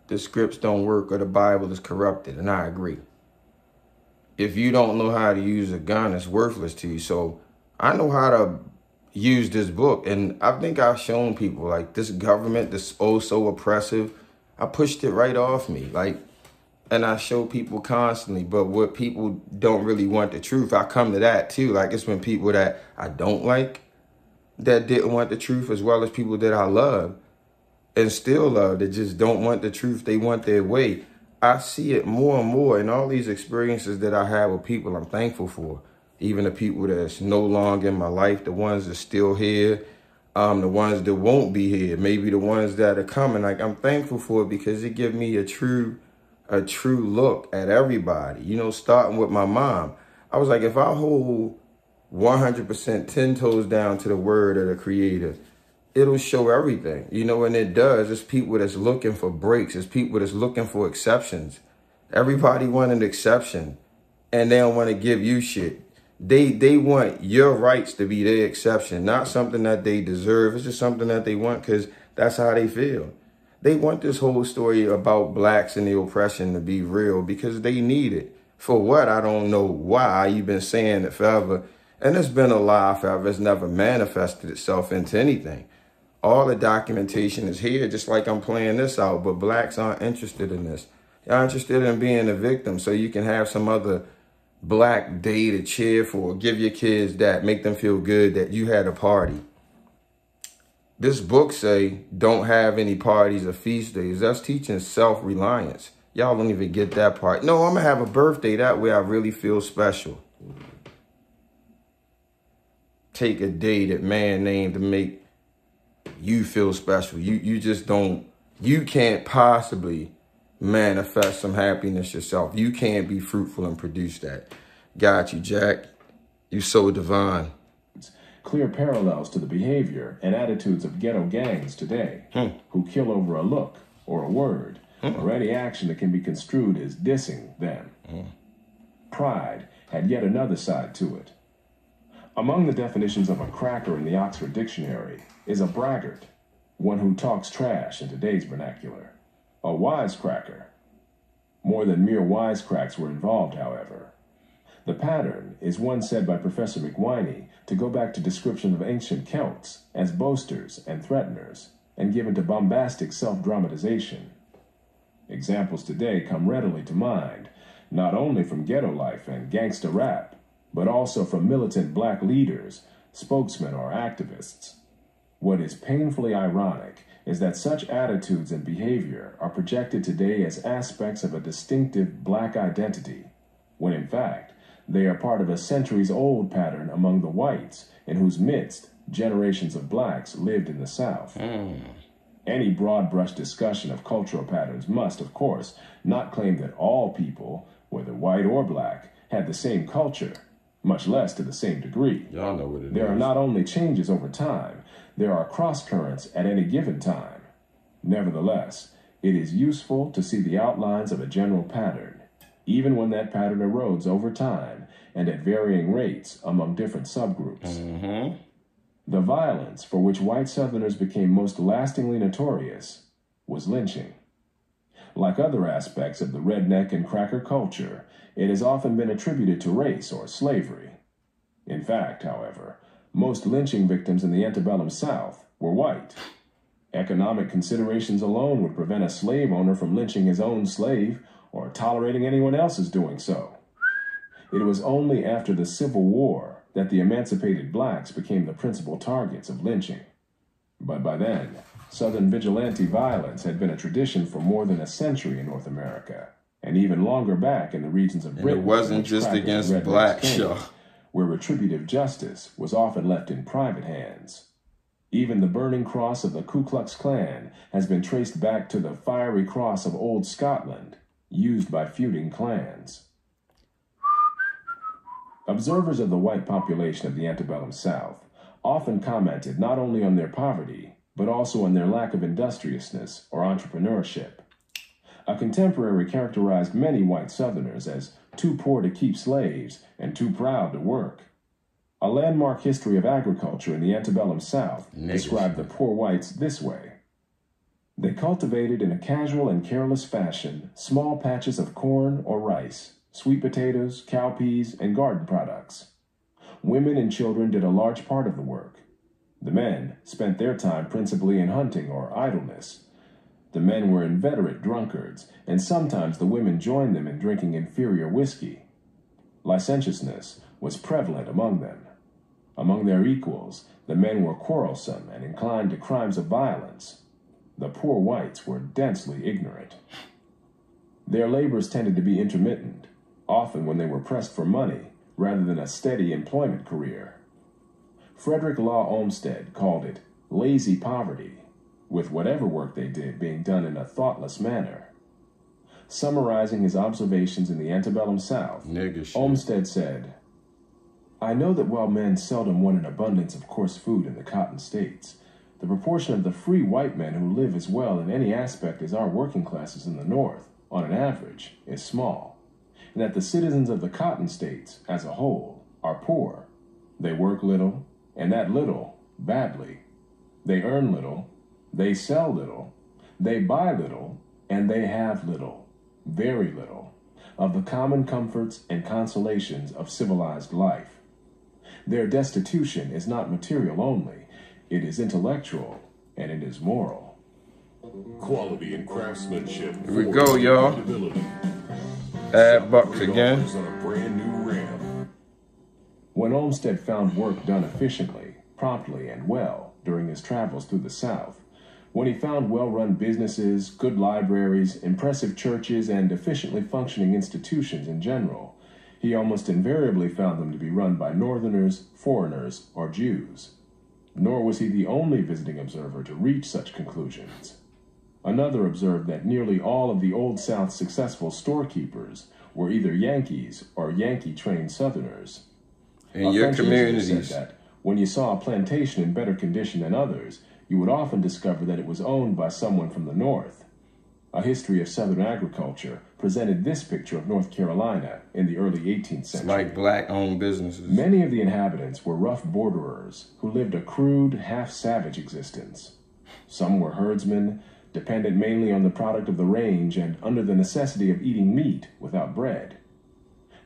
the scripts don't work or the Bible is corrupted, and I agree. If you don't know how to use a gun, it's worthless to you. So I know how to use this book, and I think I've shown people like this government, this oh so oppressive. I pushed it right off me, like, and I show people constantly. But what people don't really want the truth, I come to that too. Like it's when people that I don't like that didn't want the truth, as well as people that I love and still love that just don't want the truth. They want their way. I see it more and more in all these experiences that I have with people I'm thankful for. Even the people that's no longer in my life, the ones that still here, um, the ones that won't be here, maybe the ones that are coming. Like I'm thankful for it because it gives me a true, a true look at everybody. You know, starting with my mom. I was like, if I hold 100% 10 toes down to the word of the creator, it'll show everything, you know, and it does. It's people that's looking for breaks. It's people that's looking for exceptions. Everybody want an exception and they don't want to give you shit. They they want your rights to be their exception, not something that they deserve. It's just something that they want because that's how they feel. They want this whole story about blacks and the oppression to be real because they need it. For what? I don't know why. You've been saying it forever And it's been a lie forever. It's never manifested itself into anything. All the documentation is here, just like I'm playing this out, but blacks aren't interested in this. Y'all interested in being a victim so you can have some other black day to cheer for, give your kids that, make them feel good that you had a party. This book say don't have any parties or feast days. That's teaching self-reliance. Y'all don't even get that part. No, I'm going to have a birthday. That way I really feel special. Take a day that man named to make you feel special. You, you just don't, you can't possibly manifest some happiness yourself. You can't be fruitful and produce that. Got you, Jack. You so divine. Clear parallels to the behavior and attitudes of ghetto gangs today, hmm. who kill over a look or a word hmm. or any action that can be construed as dissing them. Hmm. Pride had yet another side to it. Among the definitions of a cracker in the Oxford Dictionary is a braggart, one who talks trash in today's vernacular. A wisecracker. More than mere wisecracks were involved, however. The pattern is one said by Professor McWhiney to go back to description of ancient Celts as boasters and threateners, and given to bombastic self-dramatization. Examples today come readily to mind, not only from ghetto life and gangsta rap, but also from militant black leaders, spokesmen, or activists. What is painfully ironic is that such attitudes and behavior are projected today as aspects of a distinctive black identity, when in fact, they are part of a centuries old pattern among the whites in whose midst generations of blacks lived in the South. Mm. Any broad brush discussion of cultural patterns must, of course, not claim that all people, whether white or black, had the same culture, much less to the same degree. Y'all know what it there is. are not only changes over time, there are cross currents at any given time. Nevertheless, it is useful to see the outlines of a general pattern, even when that pattern erodes over time and at varying rates among different subgroups. Mm-hmm. The violence for which white Southerners became most lastingly notorious was lynching. Like other aspects of the redneck and cracker culture, it has often been attributed to race or slavery. In fact, however, most lynching victims in the antebellum South were white. Economic considerations alone would prevent a slave owner from lynching his own slave or tolerating anyone else's doing so. It was only after the Civil War that the emancipated blacks became the principal targets of lynching. But by then, Southern vigilante violence had been a tradition for more than a century in North America, and even longer back in the regions of Britain. And it wasn't just against blacks, y'all where retributive justice was often left in private hands. Even the burning cross of the Ku Klux Klan has been traced back to the fiery cross of Old Scotland, used by feuding clans. Observers of the white population of the antebellum South often commented not only on their poverty, but also on their lack of industriousness or entrepreneurship. A contemporary characterized many white Southerners as too poor to keep slaves, and too proud to work. A landmark history of agriculture in the antebellum South described the poor whites this way. They cultivated in a casual and careless fashion small patches of corn or rice, sweet potatoes, cowpeas, and garden products. Women and children did a large part of the work. The men spent their time principally in hunting or idleness, the men were inveterate drunkards, and sometimes the women joined them in drinking inferior whiskey. Licentiousness was prevalent among them. Among their equals, the men were quarrelsome and inclined to crimes of violence. The poor whites were densely ignorant. Their labors tended to be intermittent, often when they were pressed for money rather than a steady employment career. Frederick Law Olmsted called it lazy poverty with whatever work they did being done in a thoughtless manner. Summarizing his observations in the antebellum South, Olmsted said, I know that while men seldom want an abundance of coarse food in the cotton states, the proportion of the free white men who live as well in any aspect as our working classes in the North, on an average, is small, and that the citizens of the cotton states, as a whole, are poor. They work little, and that little, badly. They earn little, they sell little, they buy little, and they have little, very little, of the common comforts and consolations of civilized life. Their destitution is not material only, it is intellectual and it is moral. Quality and craftsmanship. Here we go, y'all. Add bucks again. When Olmsted found work done efficiently, promptly, and well during his travels through the South, when he found well run businesses, good libraries, impressive churches, and efficiently functioning institutions in general, he almost invariably found them to be run by Northerners, foreigners, or Jews. Nor was he the only visiting observer to reach such conclusions. Another observed that nearly all of the Old South's successful storekeepers were either Yankees or Yankee trained Southerners. In your communities. Said That when you saw a plantation in better condition than others, you would often discover that it was owned by someone from the North. A history of Southern agriculture presented this picture of North Carolina in the early 18th century. It's like black owned businesses. Many of the inhabitants were rough borderers who lived a crude, half savage existence. Some were herdsmen, dependent mainly on the product of the range and under the necessity of eating meat without bread.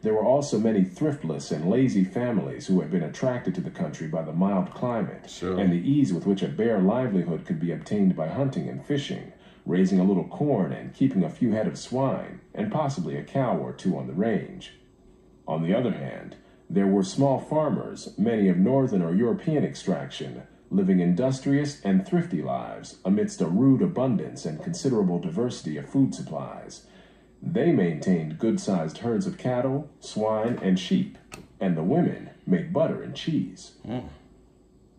There were also many thriftless and lazy families who had been attracted to the country by the mild climate sure. and the ease with which a bare livelihood could be obtained by hunting and fishing, raising a little corn and keeping a few head of swine, and possibly a cow or two on the range. On the other hand, there were small farmers, many of northern or European extraction, living industrious and thrifty lives amidst a rude abundance and considerable diversity of food supplies they maintained good sized herds of cattle, swine, and sheep, and the women made butter and cheese. Mm.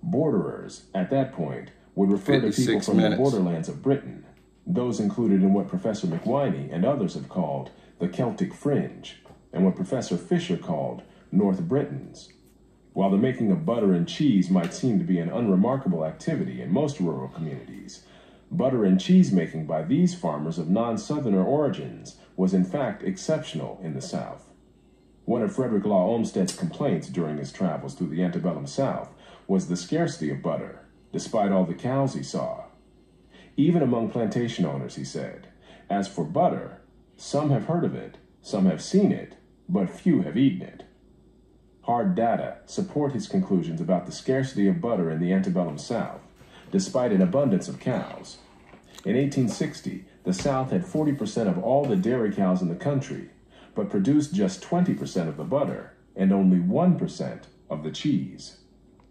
Borderers, at that point, would refer to people from minutes. the borderlands of Britain, those included in what Professor McWhiney and others have called the Celtic Fringe, and what Professor Fischer called North Britons. While the making of butter and cheese might seem to be an unremarkable activity in most rural communities, butter and cheese making by these farmers of non Southerner origins was in fact exceptional in the South. One of Frederick Law Olmsted's complaints during his travels through the antebellum South was the scarcity of butter, despite all the cows he saw. Even among plantation owners, he said, as for butter, some have heard of it, some have seen it, but few have eaten it. Hard data support his conclusions about the scarcity of butter in the antebellum South, despite an abundance of cows. In 1860, the South had 40% of all the dairy cows in the country, but produced just 20% of the butter and only 1% of the cheese.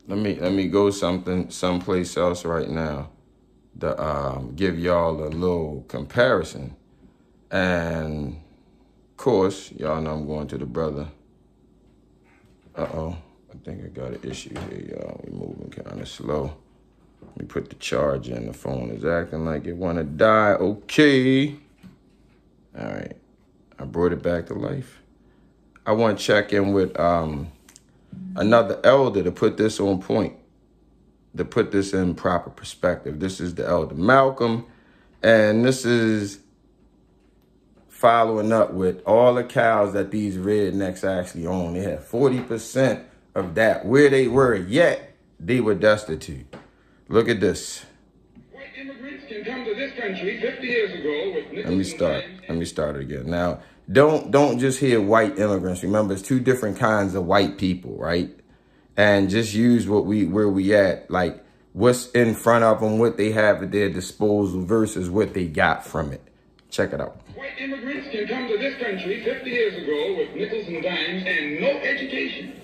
Let me let me go something someplace else right now to um, give y'all a little comparison. And of course, y'all know I'm going to the brother. Uh oh, I think I got an issue here, y'all. We moving kind of slow. Let me put the charge in. The phone is acting like it want to die. Okay. All right. I brought it back to life. I want to check in with um, another elder to put this on point, to put this in proper perspective. This is the elder Malcolm, and this is following up with all the cows that these rednecks actually own. They have 40% of that where they were, yet they were destitute. Look at this. White immigrants can come to this country 50 years ago with Let me start. Let me start again. Now, don't don't just hear white immigrants. Remember, it's two different kinds of white people, right? And just use what we where we at, like what's in front of them, what they have at their disposal versus what they got from it. Check it out. White immigrants can come to this country 50 years ago with nickels and dimes and no education,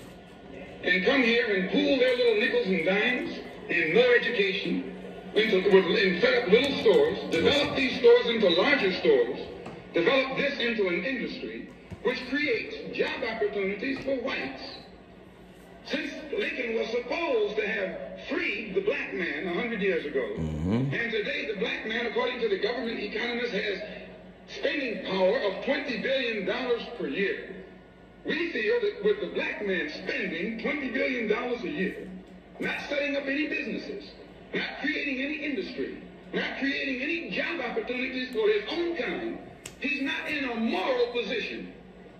and come here and pool their little nickels and dimes and more education, into, and set up little stores, develop these stores into larger stores, develop this into an industry which creates job opportunities for whites. Since Lincoln was supposed to have freed the black man 100 years ago, mm-hmm. and today the black man, according to the government economist, has spending power of $20 billion per year. We feel that with the black man spending $20 billion a year, not setting up any businesses, not creating any industry, not creating any job opportunities for his own kind, he's not in a moral position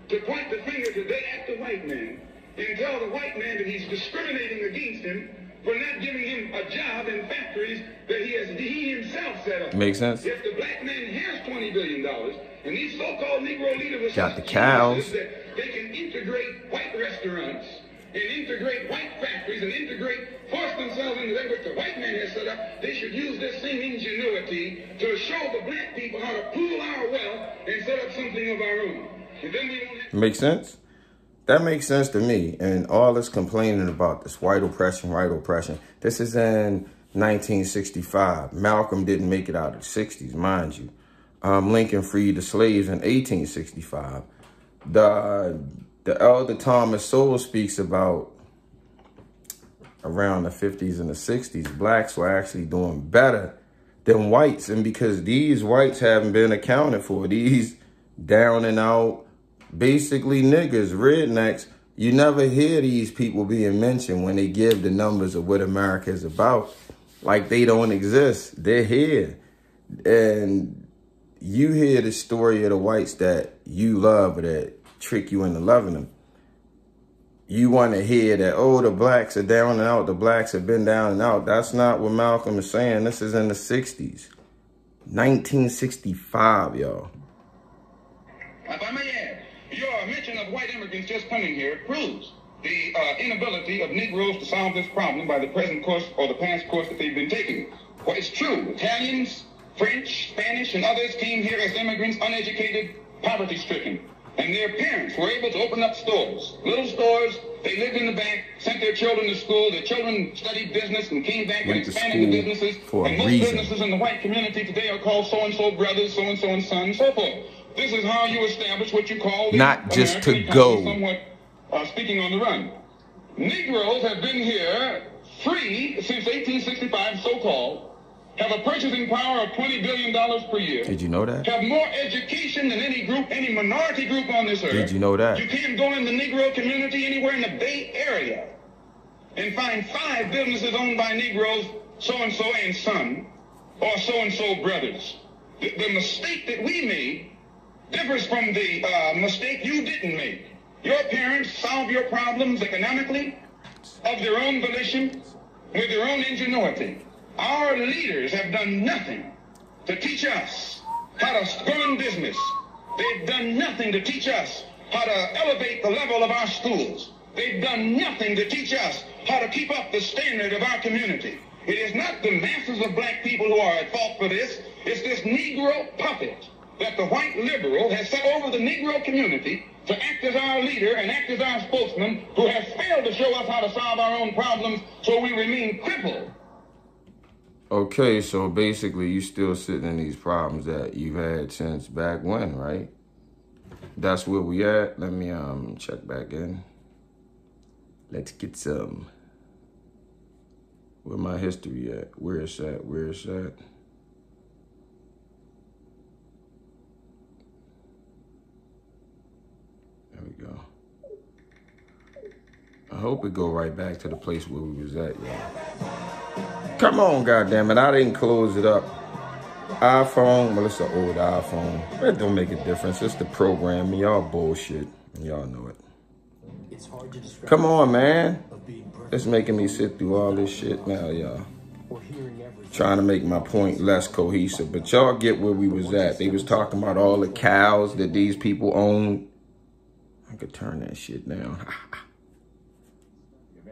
to point the finger today at the white man and tell the white man that he's discriminating against him for not giving him a job in factories that he has he himself set up. Makes sense. If the black man has twenty billion dollars and these so-called Negro leaders got the cows that they can integrate white restaurants and integrate white factories and integrate, force themselves into that which the white man has set up, they should use this same ingenuity to show the black people how to pool our wealth and set up something of our own. And then we won't Make sense? That makes sense to me. And all this complaining about this white oppression, white oppression. This is in 1965. Malcolm didn't make it out of the 60s, mind you. Um, Lincoln freed the slaves in 1865. The the elder Thomas Sowell speaks about around the 50s and the 60s, blacks were actually doing better than whites. And because these whites haven't been accounted for, these down and out, basically niggas, rednecks, you never hear these people being mentioned when they give the numbers of what America is about. Like they don't exist. They're here. And you hear the story of the whites that you love or that trick you into loving them. You want to hear that, oh, the blacks are down and out. The blacks have been down and out. That's not what Malcolm is saying. This is in the 60s. 1965, y'all. If I may add, your mention of white immigrants just coming here proves the uh, inability of Negroes to solve this problem by the present course or the past course that they've been taking. Well, it's true. Italians, French, Spanish, and others came here as immigrants, uneducated, poverty-stricken and their parents were able to open up stores, little stores. They lived in the back, sent their children to school. Their children studied business and came back Went and expanded the businesses. and most reason. businesses in the white community today are called so-and-so brothers, so-and-so and sons, so forth. This is how you establish what you call not just to go. Somewhat, uh, speaking on the run. Negroes have been here free since 1865, so-called have a purchasing power of $20 billion per year. Did you know that? Have more education than any group, any minority group on this earth. Did you know that? You can't go in the Negro community anywhere in the Bay Area and find five businesses owned by Negroes, so-and-so and son, or so-and-so brothers. The, the, mistake that we made differs from the uh, mistake you didn't make. Your parents solve your problems economically of their own volition with their own ingenuity. Our leaders have done nothing to teach us how to run business. They've done nothing to teach us how to elevate the level of our schools. They've done nothing to teach us how to keep up the standard of our community. It is not the masses of black people who are at fault for this. It's this Negro puppet that the white liberal has set over the Negro community to act as our leader and act as our spokesman who has failed to show us how to solve our own problems so we remain crippled Okay, so basically you still sitting in these problems that you've had since back when, right? That's where we at. Let me um check back in. Let's get some. Where my history at? Where it's at? Where it's at? There we go. I hope it go right back to the place where we was at, y'all. Come on, goddamn it! I didn't close it up. iPhone, well, it's an old iPhone. It don't make a difference. It's the program. Y'all bullshit. Y'all know it. It's hard to describe Come on, man. It's making me sit through all this shit now, y'all. Trying to make my point less cohesive. But y'all get where we was at. They was talking about all the cows that these people own. I could turn that shit down.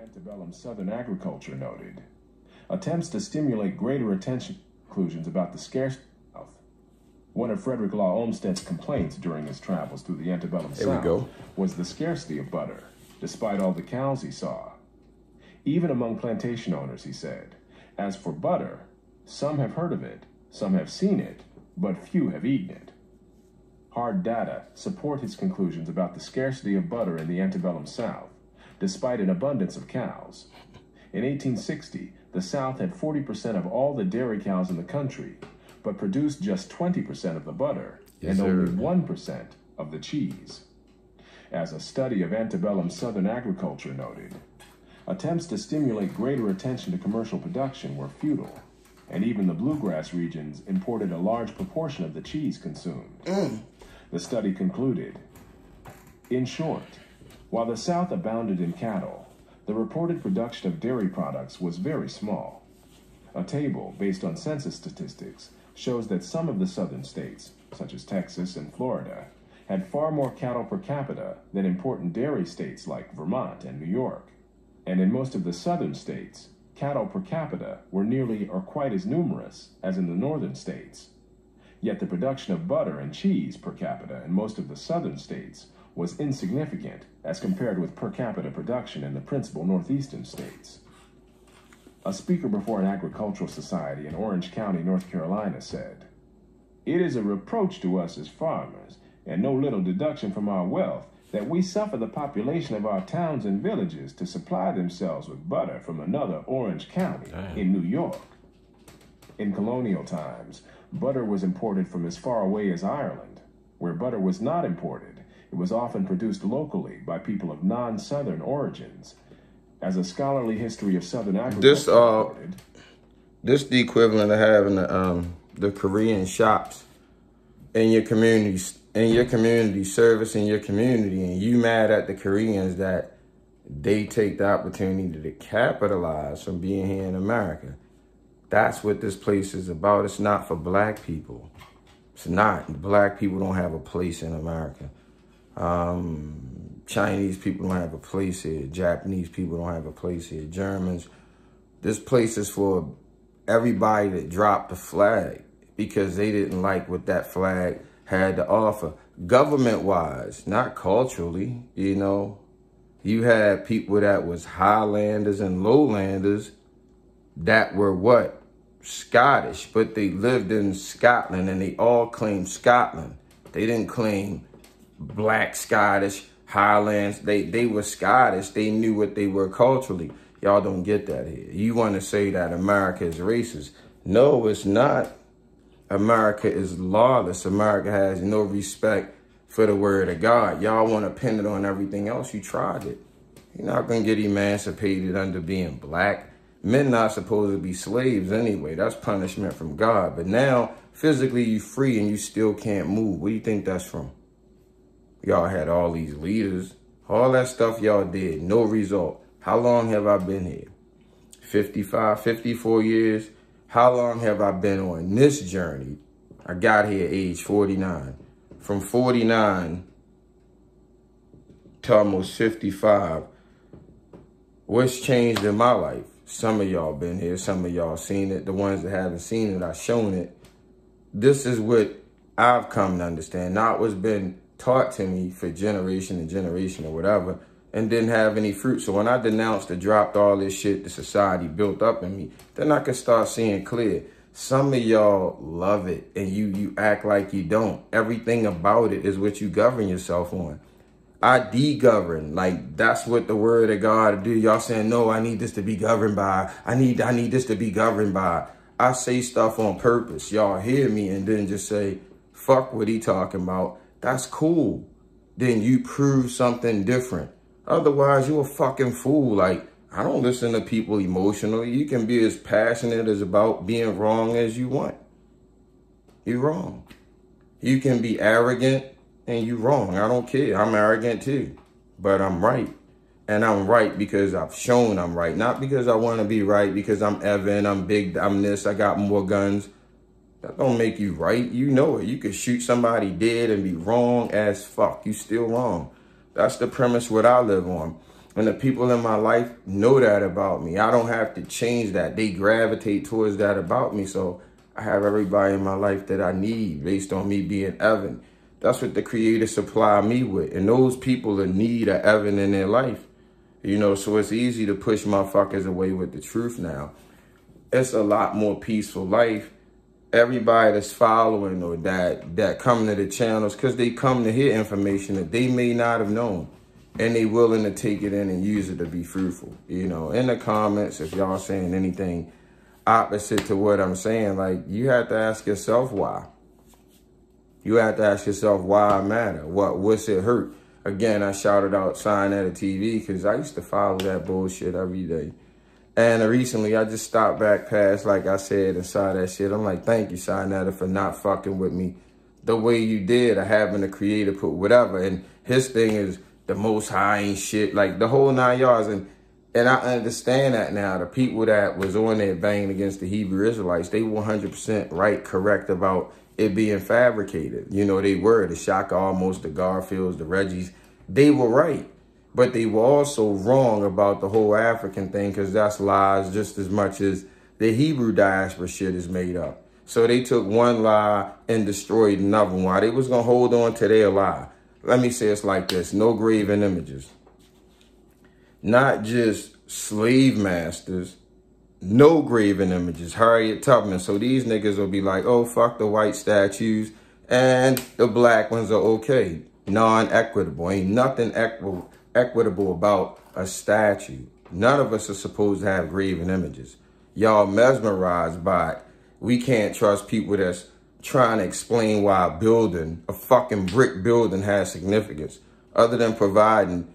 Antebellum Southern agriculture noted attempts to stimulate greater attention conclusions about the scarcity of one of Frederick Law Olmsted's complaints during his travels through the antebellum there South was the scarcity of butter, despite all the cows he saw. Even among plantation owners, he said, as for butter, some have heard of it, some have seen it, but few have eaten it. Hard data support his conclusions about the scarcity of butter in the antebellum South, despite an abundance of cows. In 1860, the South had 40% of all the dairy cows in the country, but produced just 20% of the butter yes, and only 1% of the cheese. As a study of antebellum Southern agriculture noted, attempts to stimulate greater attention to commercial production were futile, and even the bluegrass regions imported a large proportion of the cheese consumed. Mm. The study concluded In short, while the South abounded in cattle, the reported production of dairy products was very small. A table based on census statistics shows that some of the southern states, such as Texas and Florida, had far more cattle per capita than important dairy states like Vermont and New York. And in most of the southern states, cattle per capita were nearly or quite as numerous as in the northern states. Yet the production of butter and cheese per capita in most of the southern states was insignificant as compared with per capita production in the principal northeastern states. A speaker before an agricultural society in Orange County, North Carolina said, It is a reproach to us as farmers, and no little deduction from our wealth, that we suffer the population of our towns and villages to supply themselves with butter from another Orange County Damn. in New York. In colonial times, butter was imported from as far away as Ireland. Where butter was not imported, it was often produced locally by people of non-Southern origins. As a scholarly history of Southern agriculture this, uh, reported, this the equivalent of having the, um, the Korean shops in your communities in your community, service in your community, and you mad at the Koreans that they take the opportunity to capitalize from being here in America. That's what this place is about. It's not for black people. It's not. Black people don't have a place in America. Um, Chinese people don't have a place here. Japanese people don't have a place here. Germans. This place is for everybody that dropped the flag because they didn't like what that flag had to offer government-wise, not culturally, you know. You had people that was Highlanders and Lowlanders that were what? Scottish, but they lived in Scotland and they all claimed Scotland. They didn't claim black Scottish, Highlands. They, they were Scottish. They knew what they were culturally. Y'all don't get that here. You want to say that America is racist. No, it's not. America is lawless. America has no respect for the word of God. Y'all want to pin it on everything else. You tried it. You're not going to get emancipated under being black. Men not supposed to be slaves anyway. That's punishment from God. But now, physically, you free and you still can't move. What do you think that's from? Y'all had all these leaders. All that stuff y'all did. No result. How long have I been here? 55, 54 years. How long have I been on this journey? I got here age 49. From 49 to almost 55, what's changed in my life? Some of y'all been here, some of y'all seen it. The ones that haven't seen it, I've shown it. This is what I've come to understand, not what's been taught to me for generation and generation or whatever and didn't have any fruit. So when I denounced and dropped all this shit the society built up in me, then I could start seeing clear. Some of y'all love it and you you act like you don't. Everything about it is what you govern yourself on. I de-govern. Like that's what the word of God do. Y'all saying, no, I need this to be governed by. I need I need this to be governed by. I say stuff on purpose. Y'all hear me and then just say, fuck what he talking about. That's cool. Then you prove something different. Otherwise, you're a fucking fool. Like, I don't listen to people emotionally. You can be as passionate as about being wrong as you want. You're wrong. You can be arrogant and you're wrong. I don't care. I'm arrogant too. But I'm right. And I'm right because I've shown I'm right. Not because I want to be right, because I'm Evan, I'm big, I'm this, I got more guns. That don't make you right. You know it. You could shoot somebody dead and be wrong as fuck. You still wrong. That's the premise what I live on. And the people in my life know that about me. I don't have to change that. They gravitate towards that about me. So I have everybody in my life that I need based on me being Evan. That's what the creator supply me with. And those people in need of Evan in their life. You know, so it's easy to push motherfuckers away with the truth now. It's a lot more peaceful life everybody that's following or that that come to the channels because they come to hear information that they may not have known and they willing to take it in and use it to be fruitful you know in the comments if y'all saying anything opposite to what i'm saying like you have to ask yourself why you have to ask yourself why i matter what what's it hurt again i shouted out sign at a tv because i used to follow that bullshit every day and uh, recently, I just stopped back past, like I said, and saw that shit. I'm like, thank you, Sinetta, for not fucking with me the way you did, or having the creator put whatever. And his thing is the most high ain't shit, like the whole nine yards. And and I understand that now. The people that was on there banging against the Hebrew Israelites, they 100% right, correct about it being fabricated. You know, they were the Shaka almost, the Garfields, the Reggies. They were right. But they were also wrong about the whole African thing because that's lies just as much as the Hebrew diaspora shit is made up. So they took one lie and destroyed another one. They was going to hold on to their lie. Let me say it's like this. No graven images. Not just slave masters. No graven images. Harriet Tubman. So these niggas will be like, oh, fuck the white statues. And the black ones are okay. Non-equitable. Ain't nothing equitable equitable about a statue. None of us are supposed to have graven images. Y'all mesmerized by it. We can't trust people that's trying to explain why a building, a fucking brick building has significance. Other than providing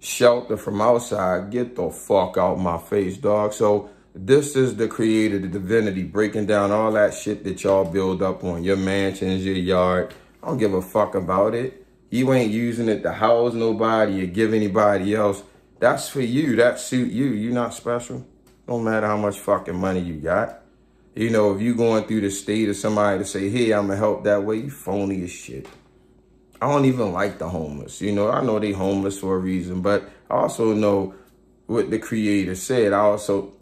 shelter from outside, get the fuck out my face, dog. So this is the creator, the divinity, breaking down all that shit that y'all build up on your mansions, your yard. I don't give a fuck about it. You ain't using it to house nobody or give anybody else. That's for you. That suit you. You not special. Don't matter how much fucking money you got. You know, if you going through the state of somebody to say, hey, I'm going to help that way, you phony as shit. I don't even like the homeless. You know, I know they homeless for a reason, but I also know what the creator said. I also,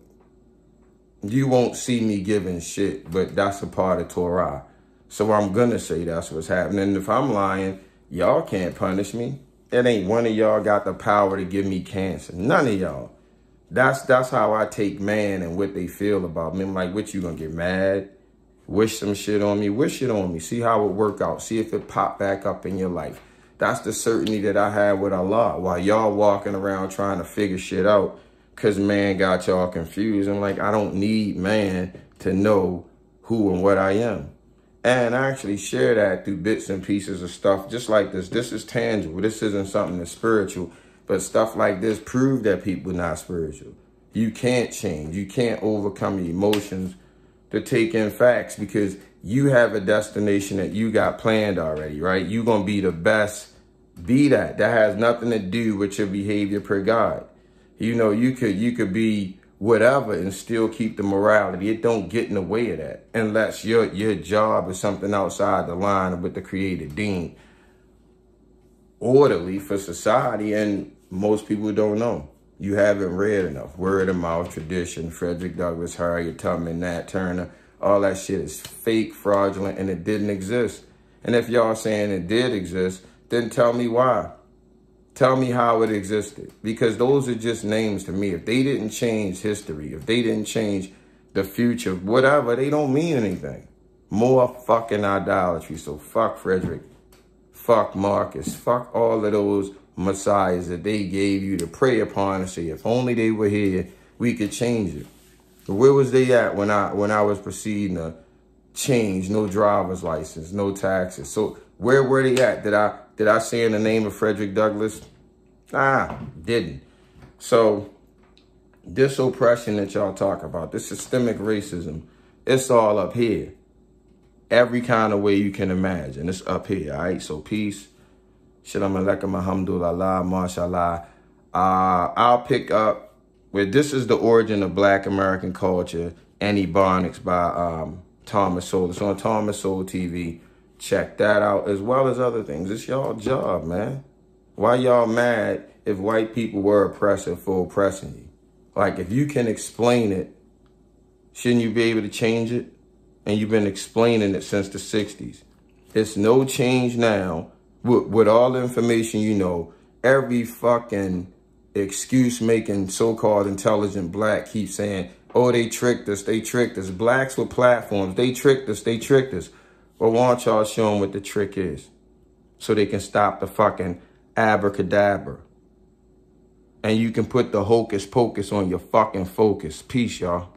you won't see me giving shit, but that's a part of Torah. So I'm going to say that's what's happening. If I'm lying, Y'all can't punish me. It ain't one of y'all got the power to give me cancer. None of y'all. That's that's how I take man and what they feel about me. I'm like, what you gonna get mad? Wish some shit on me? Wish it on me. See how it work out. See if it pop back up in your life. That's the certainty that I have with Allah. While y'all walking around trying to figure shit out because man got y'all confused. I'm like, I don't need man to know who and what I am and I actually share that through bits and pieces of stuff just like this. This is tangible. This isn't something that's spiritual, but stuff like this prove that people not spiritual. You can't change. You can't overcome emotions to take in facts because you have a destination that you got planned already, right? You're going to be the best. Be that. That has nothing to do with your behavior per God. You know, you could you could be whatever and still keep the morality. It don't get in the way of that unless your your job is something outside the line what the creator deemed orderly for society and most people don't know. You haven't read enough. Word of mouth tradition, Frederick Douglass, Harriet Tubman, Nat Turner, all that shit is fake, fraudulent, and it didn't exist. And if y'all saying it did exist, then tell me why. Tell me how it existed. Because those are just names to me. If they didn't change history, if they didn't change the future, whatever, they don't mean anything. More fucking idolatry. So fuck Frederick. Fuck Marcus. Fuck all of those messiahs that they gave you to pray upon and say, if only they were here, we could change it. But where was they at when I when I was proceeding to change? No driver's license, no taxes. So where were they at? Did I did I say in the name of Frederick Douglass? Ah, didn't. So this oppression that y'all talk about, this systemic racism, it's all up here. Every kind of way you can imagine. It's up here, all right? So peace. Shalom alaikum, alhamdulillah, mashallah. Uh, I'll pick up where this is the origin of black American culture and Ebonics by um, Thomas Sowell. It's on Thomas Sowell TV. Check that out as well as other things. It's y'all job, man. Why y'all mad if white people were oppressive for oppressing you? Like, if you can explain it, shouldn't you be able to change it? And you've been explaining it since the 60s. It's no change now. With, with all the information you know, every fucking excuse-making so-called intelligent black keeps saying, oh, they tricked us, they tricked us. Blacks with platforms, they tricked us, they tricked us. Well, why don't y'all show them what the trick is? So they can stop the fucking abracadabra. And you can put the hocus pocus on your fucking focus. Peace, y'all.